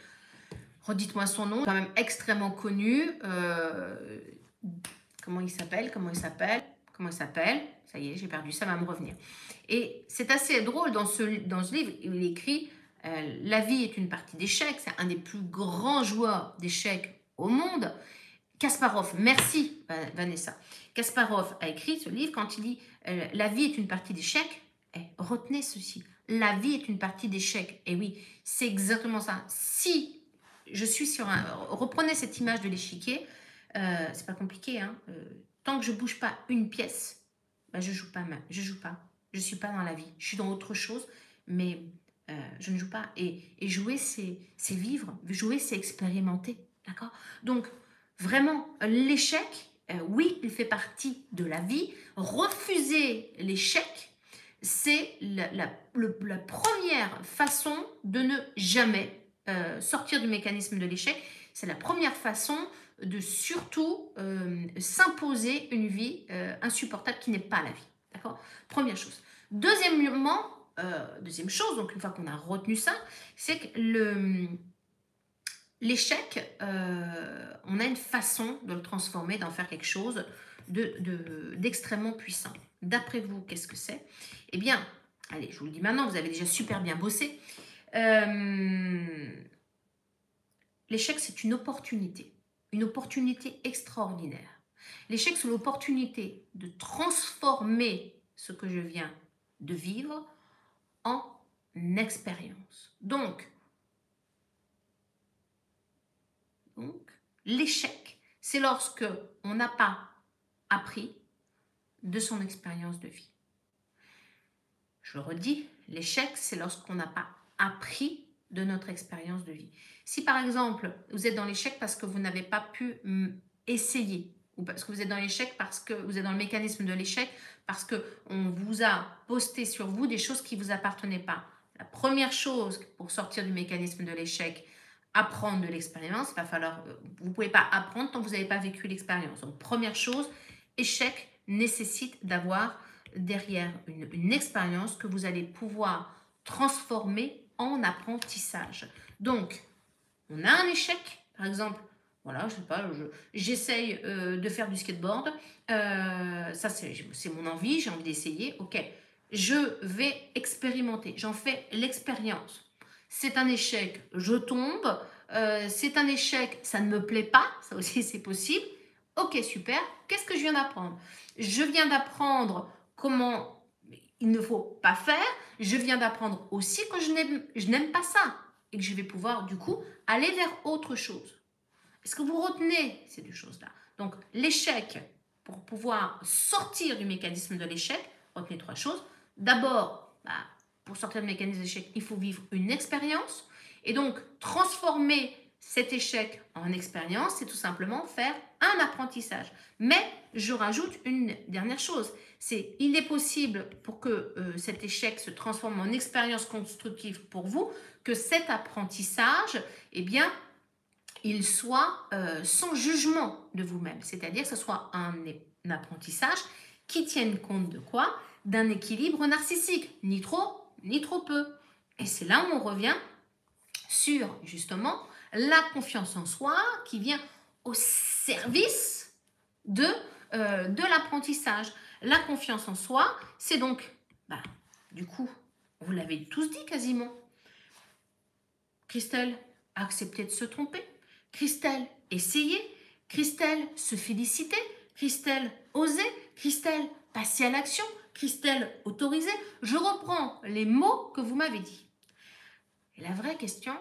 Redites-moi son nom, quand même extrêmement connu. comment il s'appelle Comment il s'appelle? Comment s'appelle? Ça y est, j'ai perdu, ça va me revenir. Et c'est assez drôle dans ce, dans ce livre, il écrit euh, la vie est une partie d'échecs, c'est un des plus grands joueurs d'échecs au monde. Kasparov, merci Vanessa. Kasparov a écrit ce livre quand il dit euh, La vie est une partie d'échecs. Eh, retenez ceci. La vie est une partie d'échecs. Et oui, c'est exactement ça. Si je suis sur un. Reprenez cette image de l'échiquier. Euh, c'est pas compliqué. Hein. Tant que je bouge pas une pièce, bah, je joue pas. Je joue pas. Je suis pas dans la vie. Je suis dans autre chose. Mais euh, je ne joue pas. Et, jouer, c'est vivre. Jouer, c'est expérimenter. D'accord? Donc, vraiment, l'échec, euh, oui, il fait partie de la vie. Refuser l'échec, c'est la, première façon de ne jamais euh, sortir du mécanisme de l'échec. C'est la première façon de surtout s'imposer une vie insupportable qui n'est pas la vie. D'accord? Première chose. Deuxièmement, euh, deuxième chose, donc une fois qu'on a retenu ça, c'est que le, l'échec, euh, on a une façon de le transformer, d'en faire quelque chose de, d'extrêmement puissant. D'après vous, qu'est-ce que c'est? Eh bien, allez, je vous le dis maintenant, vous avez déjà super bien bossé. Euh, l'échec, c'est une opportunité, une opportunité extraordinaire. L'échec, c'est l'opportunité de transformer ce que je viens de vivre en expérience. Donc, donc l'échec, c'est lorsque on n'a pas appris de son expérience de vie. Je le redis, l'échec, c'est lorsqu'on n'a pas appris de notre expérience de vie. Si par exemple, vous êtes dans l'échec parce que vous n'avez pas pu mm, essayer, ou parce que vous êtes dans l'échec parce que vous êtes dans le mécanisme de l'échec, parce qu'on vous a posté sur vous des choses qui vous appartenaient pas. La première chose pour sortir du mécanisme de l'échec, apprendre de l'expérience, va falloir, euh, vous pouvez pas apprendre tant que vous n'avez pas vécu l'expérience. Donc première chose, échec nécessite d'avoir derrière une expérience que vous allez pouvoir transformer en apprentissage. Donc, on a un échec, par exemple, voilà, je sais pas, j'essaye euh, de faire du skateboard. Euh, ça, c'est mon envie, j'ai envie d'essayer. Ok, je vais expérimenter, j'en fais l'expérience. C'est un échec, je tombe. Euh, c'est un échec, ça ne me plaît pas, ça aussi [laughs] c'est possible. Ok, super. Qu'est-ce que je viens d'apprendre? Je viens d'apprendre comment il ne faut pas faire. Je viens d'apprendre aussi que je n'aime pas ça et que je vais pouvoir du coup aller vers autre chose. Est-ce que vous retenez ces deux choses-là? Donc, l'échec, pour pouvoir sortir du mécanisme de l'échec, retenez trois choses. D'abord, bah, pour sortir du mécanisme de l'échec, il faut vivre une expérience. Et donc, transformer cet échec en expérience, c'est tout simplement faire un apprentissage. Mais je rajoute une dernière chose, c'est il est possible pour que euh, cet échec se transforme en expérience constructive pour vous, que cet apprentissage, eh bien, il soit euh, sans jugement de vous-même, c'est-à-dire que ce soit un, apprentissage qui tienne compte de quoi? D'un équilibre narcissique, ni trop, ni trop peu. Et c'est là où on revient sur justement la confiance en soi qui vient au service de, euh, de l'apprentissage. La confiance en soi, c'est donc, bah, du coup, vous l'avez tous dit quasiment. Christelle, accepter de se tromper. Christelle, essayer. Christelle, se féliciter. Christelle, oser. Christelle, passer à l'action. Christelle, autoriser. Je reprends les mots que vous m'avez dit. Et la vraie question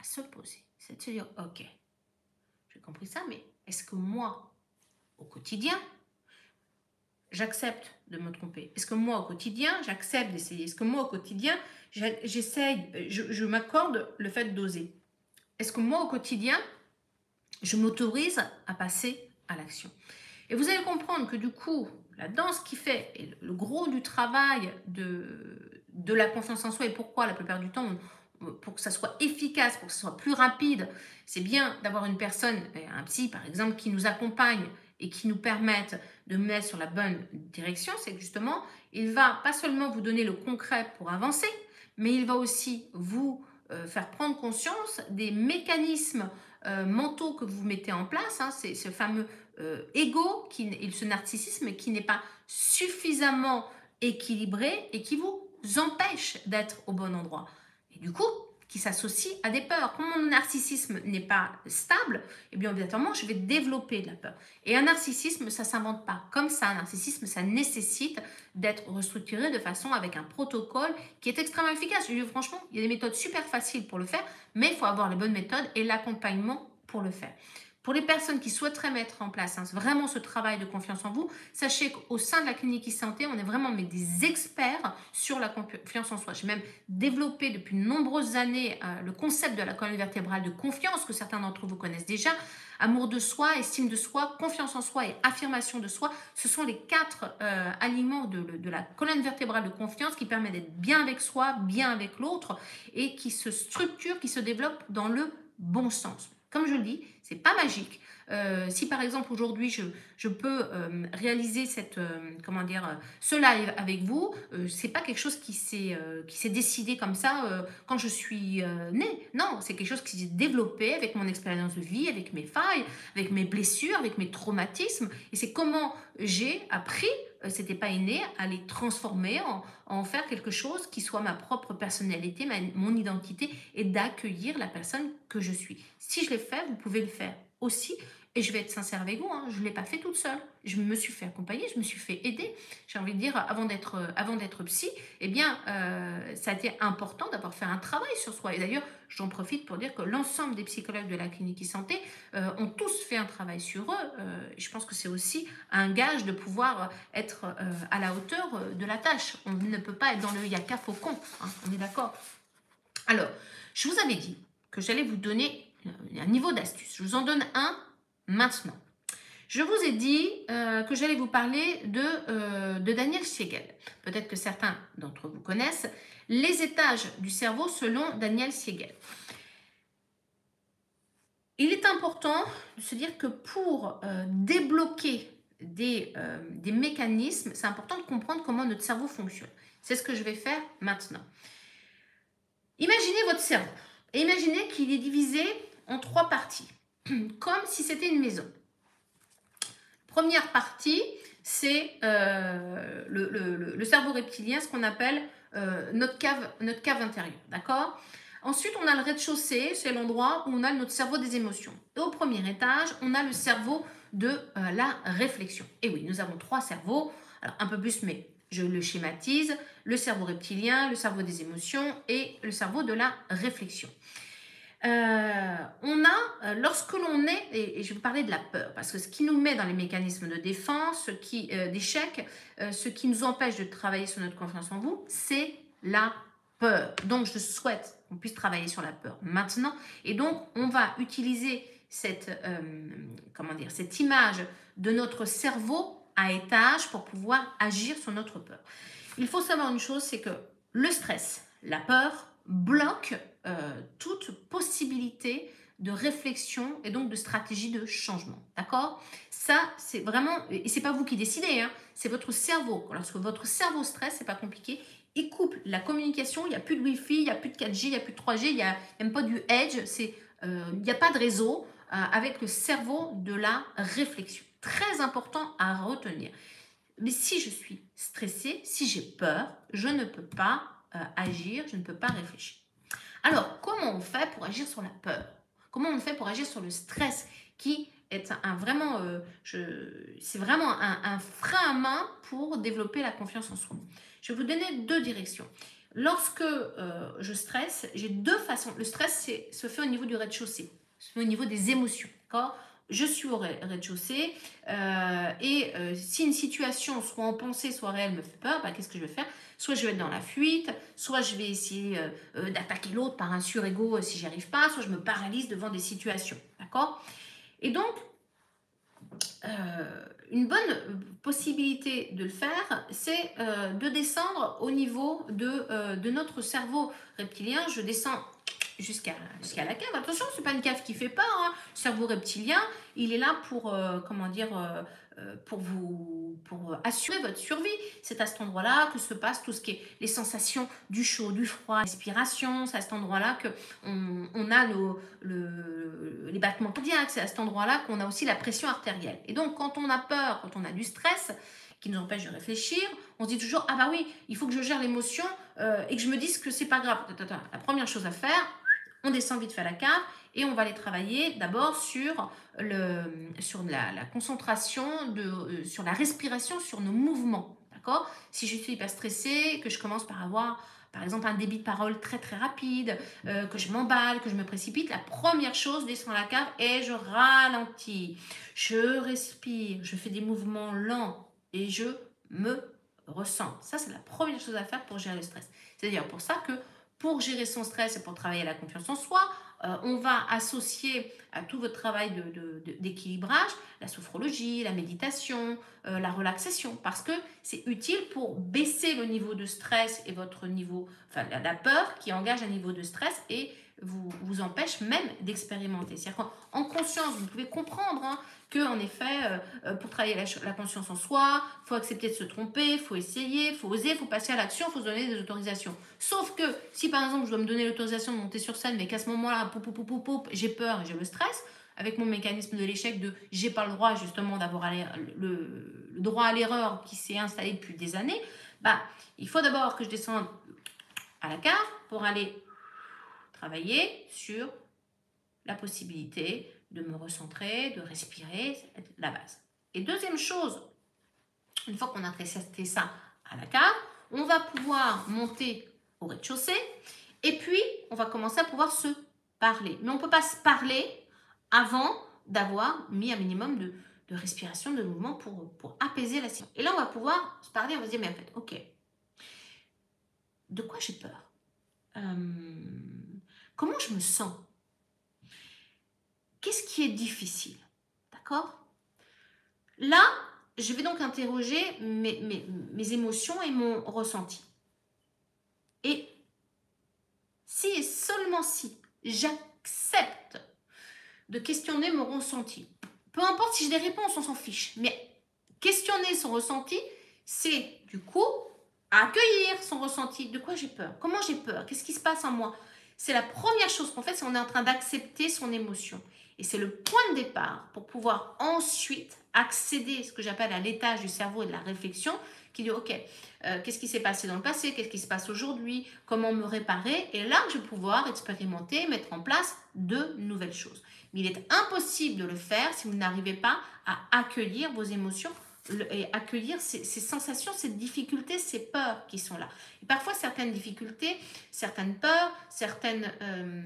à se poser, c'est de se dire, ok, j'ai compris ça, mais est-ce que moi, au quotidien, j'accepte de me tromper. Est-ce que moi, au quotidien, j'accepte d'essayer? Est-ce que moi, au quotidien, j'essaye, je, m'accorde le fait d'oser? Est-ce que moi, au quotidien, je m'autorise à passer à l'action? Et vous allez comprendre que du coup, la danse qui fait le gros du travail de, de la confiance en soi et pourquoi la plupart du temps, pour que ça soit efficace, pour que ce soit plus rapide, c'est bien d'avoir une personne, un psy par exemple, qui nous accompagne et qui nous permette de mettre sur la bonne direction, c'est justement, il va pas seulement vous donner le concret pour avancer, mais il va aussi vous euh, faire prendre conscience des mécanismes euh, mentaux que vous mettez en place, hein, c'est ce fameux euh, ego, qui, et ce narcissisme qui n'est pas suffisamment équilibré et qui vous empêche d'être au bon endroit. Et du coup, qui s'associe à des peurs. Comme mon narcissisme n'est pas stable, eh bien évidemment, je vais développer de la peur. Et un narcissisme, ça s'invente pas comme ça. Un narcissisme, ça nécessite d'être restructuré de façon avec un protocole qui est extrêmement efficace. Franchement, il y a des méthodes super faciles pour le faire, mais il faut avoir les bonnes méthodes et l'accompagnement pour le faire. Pour les personnes qui souhaiteraient mettre en place hein, vraiment ce travail de confiance en vous, sachez qu'au sein de la clinique e-santé, on est vraiment des experts sur la confiance en soi. J'ai même développé depuis de nombreuses années euh, le concept de la colonne vertébrale de confiance que certains d'entre vous connaissent déjà. Amour de soi, estime de soi, confiance en soi et affirmation de soi. Ce sont les quatre euh, aliments de, de, la colonne vertébrale de confiance qui permettent d'être bien avec soi, bien avec l'autre et qui se structurent, qui se développent dans le bon sens. Comme je le dis, c'est pas magique. Euh, si par exemple aujourd'hui je, je, peux euh, réaliser cette euh, comment dire ce live avec vous, c'est pas quelque chose qui s'est qui s'est décidé comme ça quand je suis née. Non, c'est quelque chose qui s'est développé avec mon expérience de vie, avec mes failles, avec mes blessures, avec mes traumatismes. Et c'est comment j'ai appris c'était pas inné, à les transformer, en, faire quelque chose qui soit ma propre personnalité, mon identité, et d'accueillir la personne que je suis. Si je l'ai fait, vous pouvez le faire aussi. Et je vais être sincère avec vous, hein, je ne l'ai pas fait toute seule. Je me suis fait accompagner, je me suis fait aider. J'ai envie de dire, avant d'être, euh, avant psy, eh bien, euh, ça a été important d'avoir fait un travail sur soi. Et d'ailleurs, j'en profite pour dire que l'ensemble des psychologues de la clinique e-santé euh, ont tous fait un travail sur eux. je pense que c'est aussi un gage de pouvoir être à la hauteur de la tâche. On ne peut pas être dans le yaka faucon, hein, on est d'accord Alors, je vous avais dit que j'allais vous donner un niveau d'astuce. Je vous en donne un maintenant. Je vous ai dit euh, que j'allais vous parler de, euh, de Daniel Siegel. Peut-être que certains d'entre vous connaissent les étages du cerveau selon Daniel Siegel. Il est important de se dire que pour euh, débloquer des, des mécanismes, c'est important de comprendre comment notre cerveau fonctionne. C'est ce que je vais faire maintenant. Imaginez votre cerveau imaginez qu'il est divisé en trois parties, [clears throat] comme si c'était une maison. Première partie, c'est euh, le, cerveau reptilien, ce qu'on appelle euh, notre, cave, intérieure. Ensuite, on a le rez-de-chaussée, c'est l'endroit où on a notre cerveau des émotions. Au premier étage, on a le cerveau de euh, la réflexion. Et oui, nous avons trois cerveaux, un peu plus, mais je le schématise, le cerveau reptilien, le cerveau des émotions et le cerveau de la réflexion. Euh, on a, euh, lorsque l'on est, et, je vais vous parler de la peur, parce que ce qui nous met dans les mécanismes de défense, qui euh, d'échec, ce qui nous empêche de travailler sur notre confiance en vous, c'est la peur. Donc, je souhaite qu'on puisse travailler sur la peur maintenant. Et donc, on va utiliser cette, comment dire, cette image de notre cerveau à étage pour pouvoir agir sur notre peur. Il faut savoir une chose, c'est que le stress, la peur, bloque euh, toute possibilité de réflexion et donc de stratégie de changement. D'accord? Ça, c'est vraiment, et c'est pas vous qui décidez, hein, c'est votre cerveau. Lorsque votre cerveau stresse, c'est pas compliqué, il coupe la communication, il n'y a plus de Wi-Fi, il n'y a plus de 4G, il n'y a plus de 3G, il n'y a même pas du Edge, euh, il n'y a pas de réseau euh, avec le cerveau de la réflexion. Très important à retenir. Mais si je suis stressée, si j'ai peur, je ne peux pas agir, je ne peux pas réfléchir. Alors, comment on fait pour agir sur la peur? Comment on fait pour agir sur le stress qui est un, vraiment, euh, un, frein à main pour développer la confiance en soi? Je vais vous donner deux directions. Lorsque euh, je stresse, j'ai deux façons. Le stress se fait au niveau du rez-de-chaussée, au niveau des émotions. D'accord? Je suis au rez-de-chaussée euh, et euh, si une situation, soit en pensée, soit réelle, me fait peur, bah, qu'est-ce que je vais faire? Soit je vais être dans la fuite, soit je vais essayer euh, d'attaquer l'autre par un surego si j'y arrive pas, soit je me paralyse devant des situations. D'accord? Et donc, une bonne possibilité de le faire, c'est de descendre au niveau de, de notre cerveau reptilien. Je descends jusqu'à jusqu'à la cave. Attention, c'est pas une cave qui fait peur. Hein. Le cerveau reptilien, il est là pour, euh, comment dire, euh, euh, pour vous pour assurer votre survie. C'est à cet endroit-là que se passe tout ce qui est les sensations du chaud, du froid, respiration. C'est à cet endroit-là que on, a le, les battements cardiaques. C'est à cet endroit-là qu'on a aussi la pression artérielle. Et donc, quand on a peur, quand on a du stress, qui nous empêche de réfléchir. On se dit toujours ah bah oui, il faut que je gère l'émotion et que je me dise que c'est pas grave. La première chose à faire, on descend vite fait à la cave et on va aller travailler d'abord sur, le, sur la, concentration, de, euh, sur la respiration, sur nos mouvements. D'accord? Si je suis hyper stressée, que je commence par avoir par exemple un débit de parole très très rapide, euh, que je m'emballe, que je me précipite, la première chose, descends la cave et je ralentis. Je respire, je fais des mouvements lents et je me ressens. Ça, c'est la première chose à faire pour gérer le stress. C'est-à-dire pour ça que pour gérer son stress et pour travailler la confiance en soi, euh, on va associer à tout votre travail d'équilibrage la sophrologie, la méditation, euh, la relaxation, parce que c'est utile pour baisser le niveau de stress et votre niveau, enfin la peur qui engage un niveau de stress et vous, vous empêche même d'expérimenter. C'est-à-dire qu'en conscience, vous pouvez comprendre hein, que effet, euh, euh, pour travailler la, conscience en soi, il faut accepter de se tromper, il faut essayer, il faut oser, il faut passer à l'action, il faut se donner des autorisations. Sauf que si par exemple je dois me donner l'autorisation de monter sur scène, mais qu'à ce moment-là, j'ai peur et je me stresse, avec mon mécanisme de l'échec de j'ai pas le droit justement d'avoir le, le, droit à l'erreur qui s'est installé depuis des années, bah, il faut d'abord que je descende à la cave pour aller travailler sur la possibilité de me recentrer, de respirer, la base. Et deuxième chose, une fois qu'on a testé ça à la cave, on va pouvoir monter au rez-de-chaussée et puis on va commencer à pouvoir se parler. Mais on ne peut pas se parler avant d'avoir mis un minimum de, respiration, de mouvement pour, pour apaiser la situation. Et là, on va pouvoir se parler, on va se dire, mais en fait, ok, de quoi j'ai peur? Euh, Comment je me sens? Qu'est-ce qui est difficile? D'accord? Là, je vais donc interroger mes, émotions et mon ressenti. Et si et seulement si j'accepte de questionner mon ressenti, peu importe si j'ai des réponses, on s'en fiche, mais questionner son ressenti, c'est du coup accueillir son ressenti. De quoi j'ai peur? Comment j'ai peur? Qu'est-ce qui se passe en moi? C'est la première chose qu'on fait, c'est on est en train d'accepter son émotion. Et c'est le point de départ pour pouvoir ensuite accéder, ce que j'appelle à l'étage du cerveau et de la réflexion, qui dit, OK, euh, qu'est-ce qui s'est passé dans le passé, qu'est-ce qui se passe aujourd'hui, comment me réparer, et là, je vais pouvoir expérimenter, mettre en place de nouvelles choses. Mais il est impossible de le faire si vous n'arrivez pas à accueillir vos émotions et accueillir ces, sensations, ces difficultés, ces peurs qui sont là. Et parfois, certaines difficultés, certaines peurs, certaines euh,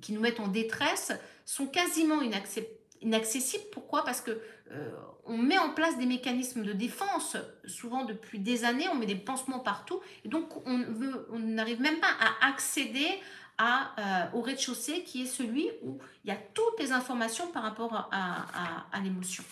qui nous mettent en détresse sont quasiment inaccessibles. Pourquoi? Parce que euh, on met en place des mécanismes de défense, souvent depuis des années, on met des pansements partout, et donc on n'arrive même pas à accéder à, euh, au rez-de-chaussée qui est celui où il y a toutes les informations par rapport à l'émotion.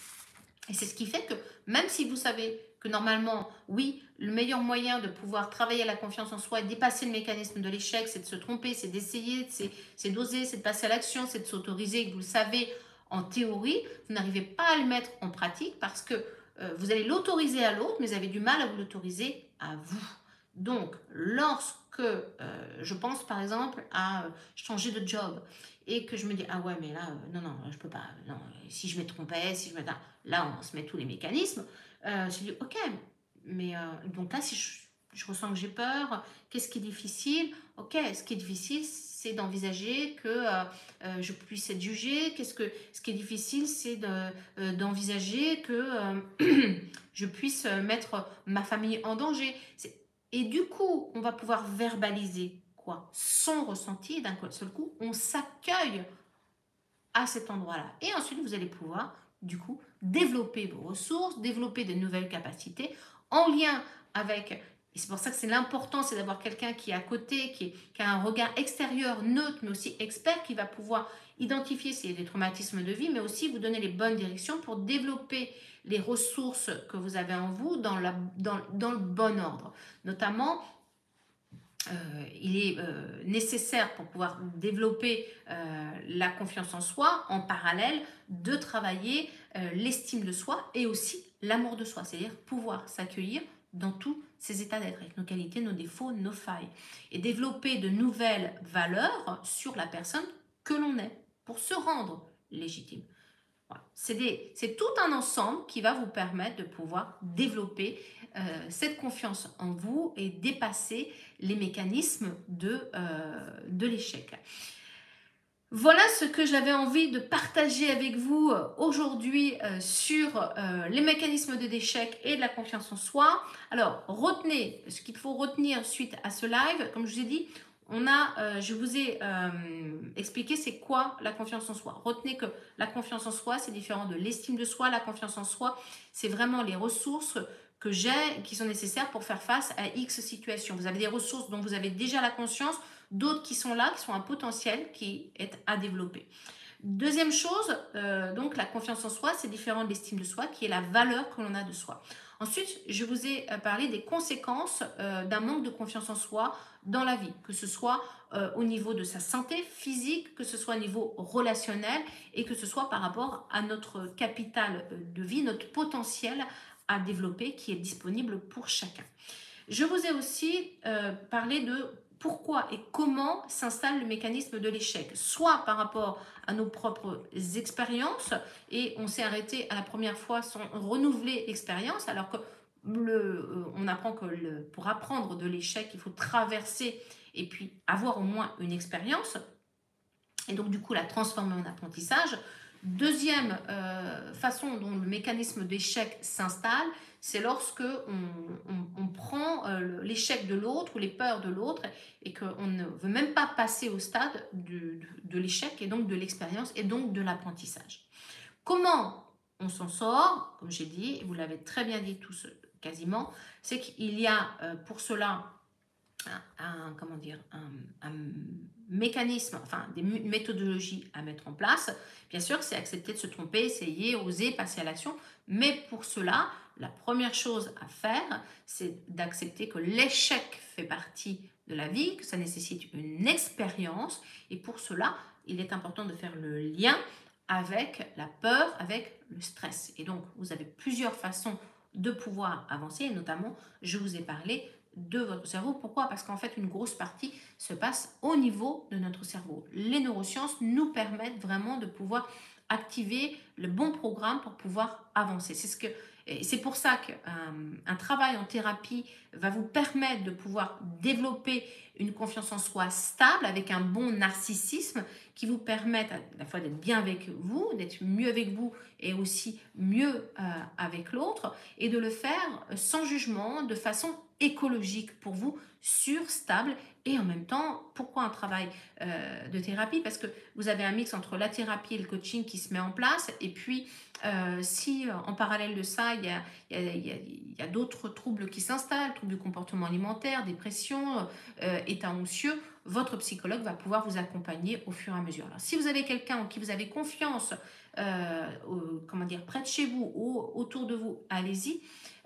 Et c'est ce qui fait que même si vous savez que normalement, oui, le meilleur moyen de pouvoir travailler à la confiance en soi et dépasser le mécanisme de l'échec, c'est de se tromper, c'est d'essayer, c'est d'oser, c'est de passer à l'action, c'est de s'autoriser, vous le savez en théorie, vous n'arrivez pas à le mettre en pratique parce que euh, vous allez l'autoriser à l'autre, mais vous avez du mal à vous l'autoriser à vous. Donc, lorsque euh, je pense par exemple à euh, changer de job et que je me dis ah ouais mais là non non je peux pas non si je me trompais si je me là on se met tous les mécanismes je dis ok mais donc là si je, ressens que j'ai peur qu'est-ce qui est difficile? Ok ce qui est difficile c'est d'envisager que je puisse être jugée. Qu'est-ce que ce qui est difficile c'est d'envisager que [clears throat] je puisse mettre ma famille en danger et du coup, on va pouvoir verbaliser quoi? Son ressenti. D'un seul coup, on s'accueille à cet endroit-là. Et ensuite, vous allez pouvoir, du coup, développer vos ressources, développer de nouvelles capacités en lien avec et c'est pour ça que c'est l'important, c'est d'avoir quelqu'un qui est à côté, qui, a un regard extérieur, neutre, mais aussi expert, qui va pouvoir identifier s'il y a des traumatismes de vie, mais aussi vous donner les bonnes directions pour développer les ressources que vous avez en vous dans le bon ordre. Notamment, euh, il est euh, nécessaire pour pouvoir développer euh, la confiance en soi, en parallèle, de travailler l'estime de soi et aussi l'amour de soi, c'est-à-dire pouvoir s'accueillir dans tous ces états d'être, avec nos qualités, nos défauts, nos failles, et développer de nouvelles valeurs sur la personne que l'on est pour se rendre légitime. C'est tout un ensemble qui va vous permettre de pouvoir développer euh, cette confiance en vous et dépasser les mécanismes de, euh, de l'échec. Voilà ce que j'avais envie de partager avec vous euh, aujourd'hui sur les mécanismes de l'échec et de la confiance en soi. Alors, retenez ce qu'il faut retenir suite à ce live. Comme je vous ai dit, euh, je vous ai euh, expliqué c'est quoi la confiance en soi. Retenez que la confiance en soi, c'est différent de l'estime de soi. La confiance en soi, c'est vraiment les ressources que j'ai qui sont nécessaires pour faire face à X situations. Vous avez des ressources dont vous avez déjà la conscience, d'autres qui sont là, qui sont un potentiel qui est à développer. Deuxième chose, euh, donc la confiance en soi, c'est différent de l'estime de soi, qui est la valeur que l'on a de soi. Ensuite, je vous ai parlé des conséquences d'un manque de confiance en soi dans la vie, que ce soit euh, au niveau de sa santé physique, que ce soit au niveau relationnel et que ce soit par rapport à notre capital euh, de vie, notre potentiel à développer qui est disponible pour chacun. Je vous ai aussi euh, parlé de pourquoi et comment s'installe le mécanisme de l'échec, soit par rapport à nos propres expériences, et on s'est arrêté à la première fois sans renouveler l'expérience, alors que euh, on apprend que pour apprendre de l'échec, il faut traverser et puis avoir au moins une expérience. Et donc, du coup, la transformer en apprentissage. Deuxième euh, façon dont le mécanisme d'échec s'installe, c'est lorsque on, prend euh, l'échec de l'autre ou les peurs de l'autre et qu'on ne veut même pas passer au stade de, de l'échec et donc de l'expérience et donc de l'apprentissage. Comment on s'en sort, comme j'ai dit, vous l'avez très bien dit tous quasiment, c'est qu'il y a euh, pour cela un, comment dire, un, mécanisme, enfin des méthodologies à mettre en place. Bien sûr, c'est accepter de se tromper, essayer, oser, passer à l'action. Mais pour cela, la première chose à faire, c'est d'accepter que l'échec fait partie de la vie, que ça nécessite une expérience. Et pour cela, il est important de faire le lien avec la peur, avec le stress. Et donc, vous avez plusieurs façons de pouvoir avancer. Et notamment, je vous ai parlé de votre cerveau. Pourquoi? Parce qu'en fait, une grosse partie se passe au niveau de notre cerveau. Les neurosciences nous permettent vraiment de pouvoir activer le bon programme pour pouvoir avancer. C'est ce que c'est pour ça qu'un euh, travail en thérapie va vous permettre de pouvoir développer une confiance en soi stable avec un bon narcissisme qui vous permette à la fois d'être bien avec vous, d'être mieux avec vous et aussi mieux euh, avec l'autre et de le faire sans jugement, de façon écologique pour vous, sûr, stable et en même temps, pourquoi un travail euh, de thérapie? Parce que vous avez un mix entre la thérapie et le coaching qui se met en place et puis euh, si en parallèle de ça, il y a, d'autres troubles qui s'installent, troubles du comportement alimentaire, dépression, euh, état anxieux, votre psychologue va pouvoir vous accompagner au fur et à mesure. Alors, si vous avez quelqu'un en qui vous avez confiance, euh, comment dire, près de chez vous ou autour de vous, allez-y.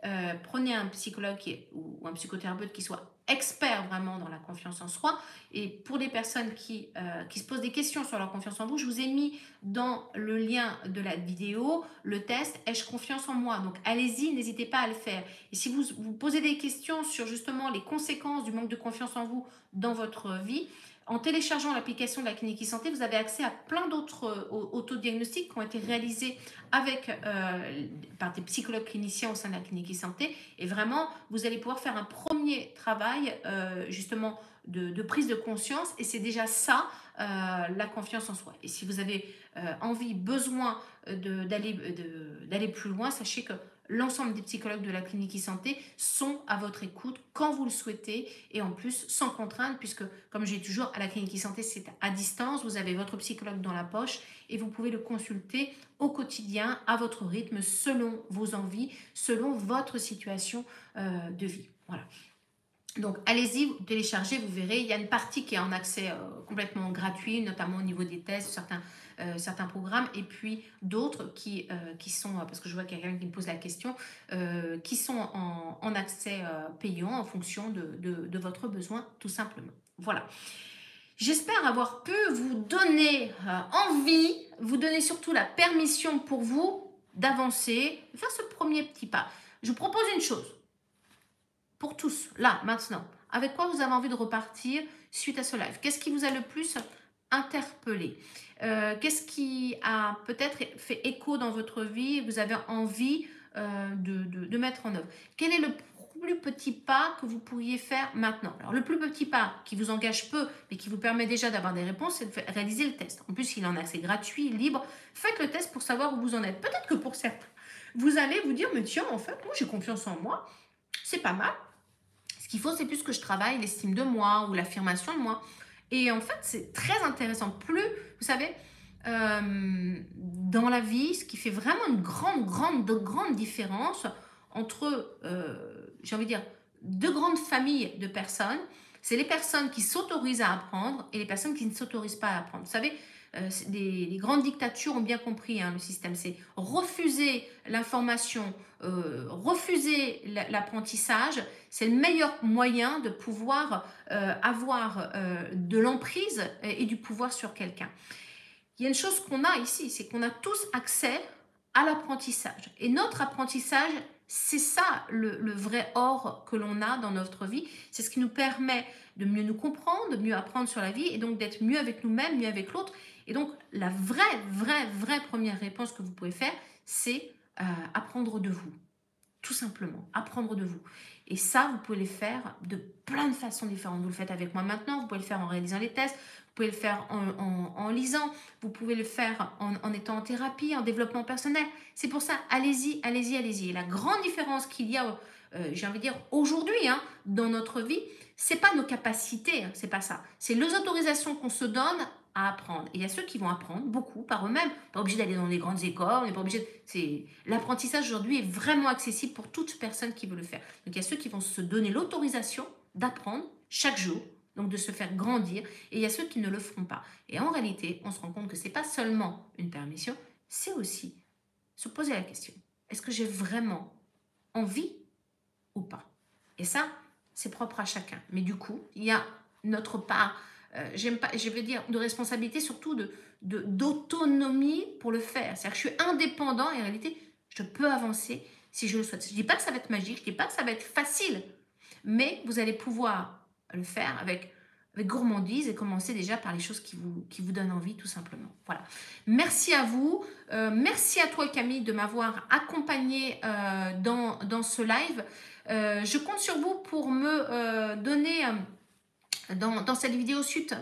Euh, prenez un psychologue ou un psychothérapeute qui soit expert vraiment dans la confiance en soi. Et pour les personnes qui, euh, qui se posent des questions sur leur confiance en vous, je vous ai mis dans le lien de la vidéo le test Ai-je confiance en moi? Donc allez-y, n'hésitez pas à le faire. Et si vous vous posez des questions sur justement les conséquences du manque de confiance en vous dans votre vie, en téléchargeant l'application de la clinique e-santé, vous avez accès à plein d'autres euh, autodiagnostics qui ont été réalisés euh, par des psychologues cliniciens au sein de la clinique e-santé. Et vraiment, vous allez pouvoir faire un premier travail euh, justement de, prise de conscience. Et c'est déjà ça, la confiance en soi. Et si vous avez envie, besoin d'aller plus loin, sachez que l'ensemble des psychologues de la clinique e-santé sont à votre écoute quand vous le souhaitez et en plus sans contrainte puisque comme j'ai toujours à la clinique e-santé c'est à distance, vous avez votre psychologue dans la poche et vous pouvez le consulter au quotidien à votre rythme selon vos envies, selon votre situation euh, de vie. Voilà. Donc allez-y, téléchargez, vous verrez. Il y a une partie qui est en accès euh, complètement gratuit, notamment au niveau des tests, certains euh, programmes et puis d'autres qui, euh, sont, parce que je vois quelqu'un qui me pose la question, qui sont en, accès payant en fonction de, de, de, votre besoin, tout simplement. Voilà. J'espère avoir pu vous donner envie, vous donner surtout la permission pour vous d'avancer, faire ce premier petit pas. Je vous propose une chose, pour tous, là, maintenant, avec quoi vous avez envie de repartir suite à ce live? Qu'est-ce qui vous a le plus interpellé? Euh, qu'est-ce qui a peut-être fait écho dans votre vie vous avez envie euh, de, mettre en œuvre? Quel est le plus petit pas que vous pourriez faire maintenant? Alors, le plus petit pas qui vous engage peu, mais qui vous permet déjà d'avoir des réponses, c'est de réaliser le test. En plus, il en a accès gratuit, libre. Faites le test pour savoir où vous en êtes. Peut-être que pour certains, vous allez vous dire, mais tiens, en fait, moi, j'ai confiance en moi. C'est pas mal. Faut, c'est plus que je travaille l'estime de moi ou l'affirmation de moi. Et en fait, c'est très intéressant. Plus, vous savez, euh, dans la vie, ce qui fait vraiment une grande, grande, grande différence entre, euh, j'ai envie de dire, deux grandes familles de personnes, c'est les personnes qui s'autorisent à apprendre et les personnes qui ne s'autorisent pas à apprendre. Vous savez, euh, les, grandes dictatures ont bien compris hein, le système, c'est refuser l'information, euh, refuser l'apprentissage, c'est le meilleur moyen de pouvoir euh, avoir de l'emprise et, du pouvoir sur quelqu'un. Il y a une chose qu'on a ici, c'est qu'on a tous accès à l'apprentissage. Et notre apprentissage, c'est ça le, le, vrai or que l'on a dans notre vie. C'est ce qui nous permet de mieux nous comprendre, de mieux apprendre sur la vie et donc d'être mieux avec nous-mêmes, mieux avec l'autre et donc, la vraie, vraie, vraie première réponse que vous pouvez faire, c'est euh, apprendre de vous. Tout simplement, apprendre de vous. Et ça, vous pouvez le faire de plein de façons différentes. Vous le faites avec moi maintenant, vous pouvez le faire en réalisant les tests, vous pouvez le faire en, lisant, vous pouvez le faire en, étant en thérapie, en développement personnel. C'est pour ça, allez-y, allez-y, allez-y. Et la grande différence qu'il y a, euh, j'ai envie de dire, aujourd'hui, hein, dans notre vie, c'est pas nos capacités, hein, c'est pas ça. C'est les autorisations qu'on se donne à apprendre. Et il y a ceux qui vont apprendre beaucoup par eux-mêmes. Pas obligé d'aller dans les grandes écoles, on n'est pas obligé. L'apprentissage aujourd'hui est vraiment accessible pour toute personne qui veut le faire. Donc il y a ceux qui vont se donner l'autorisation d'apprendre chaque jour, donc de se faire grandir, et il y a ceux qui ne le feront pas. Et en réalité, on se rend compte que c'est pas seulement une permission, c'est aussi se poser la question est-ce que j'ai vraiment envie ou pas? Et ça, c'est propre à chacun. Mais du coup, il y a notre part j'aime pas, je veux dire, de responsabilité, surtout d'autonomie pour le faire. C'est-à-dire que je suis indépendant et en réalité, je peux avancer si je le souhaite. Je ne dis pas que ça va être magique, je ne dis pas que ça va être facile, mais vous allez pouvoir le faire avec, avec gourmandise et commencer déjà par les choses qui vous, qui vous donnent envie, tout simplement. Voilà. Merci à vous. Euh, merci à toi, Camille, de m'avoir accompagné euh, dans, dans ce live. je compte sur vous pour me donner dans, cette vidéo suite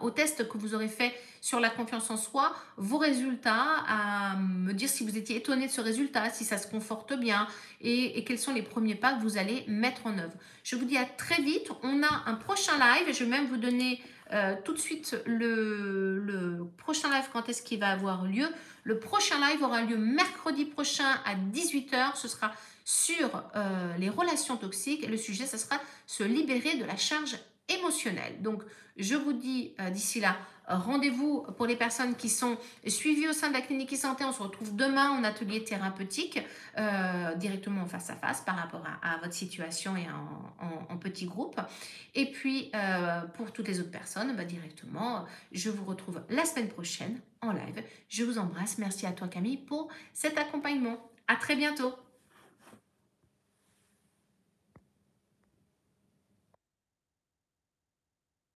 au test que vous aurez fait sur la confiance en soi, vos résultats, à me dire si vous étiez étonné de ce résultat, si ça se conforte bien et, quels sont les premiers pas que vous allez mettre en œuvre. Je vous dis à très vite. On a un prochain live et je vais même vous donner euh, tout de suite le, prochain live quand est-ce qu'il va avoir lieu. Le prochain live aura lieu mercredi prochain à 18h. Ce sera sur euh, les relations toxiques. Le sujet, ce sera se libérer de la charge émotionnel. Donc, Je vous dis d'ici là, rendez-vous pour les personnes qui sont suivies au sein de la clinique e-santé. On se retrouve demain en atelier thérapeutique, directement face à face par rapport à, votre situation et en, petit groupe. Et puis, pour toutes les autres personnes, bah, directement, je vous retrouve la semaine prochaine en live. Je vous embrasse. Merci à toi Camille pour cet accompagnement. À très bientôt.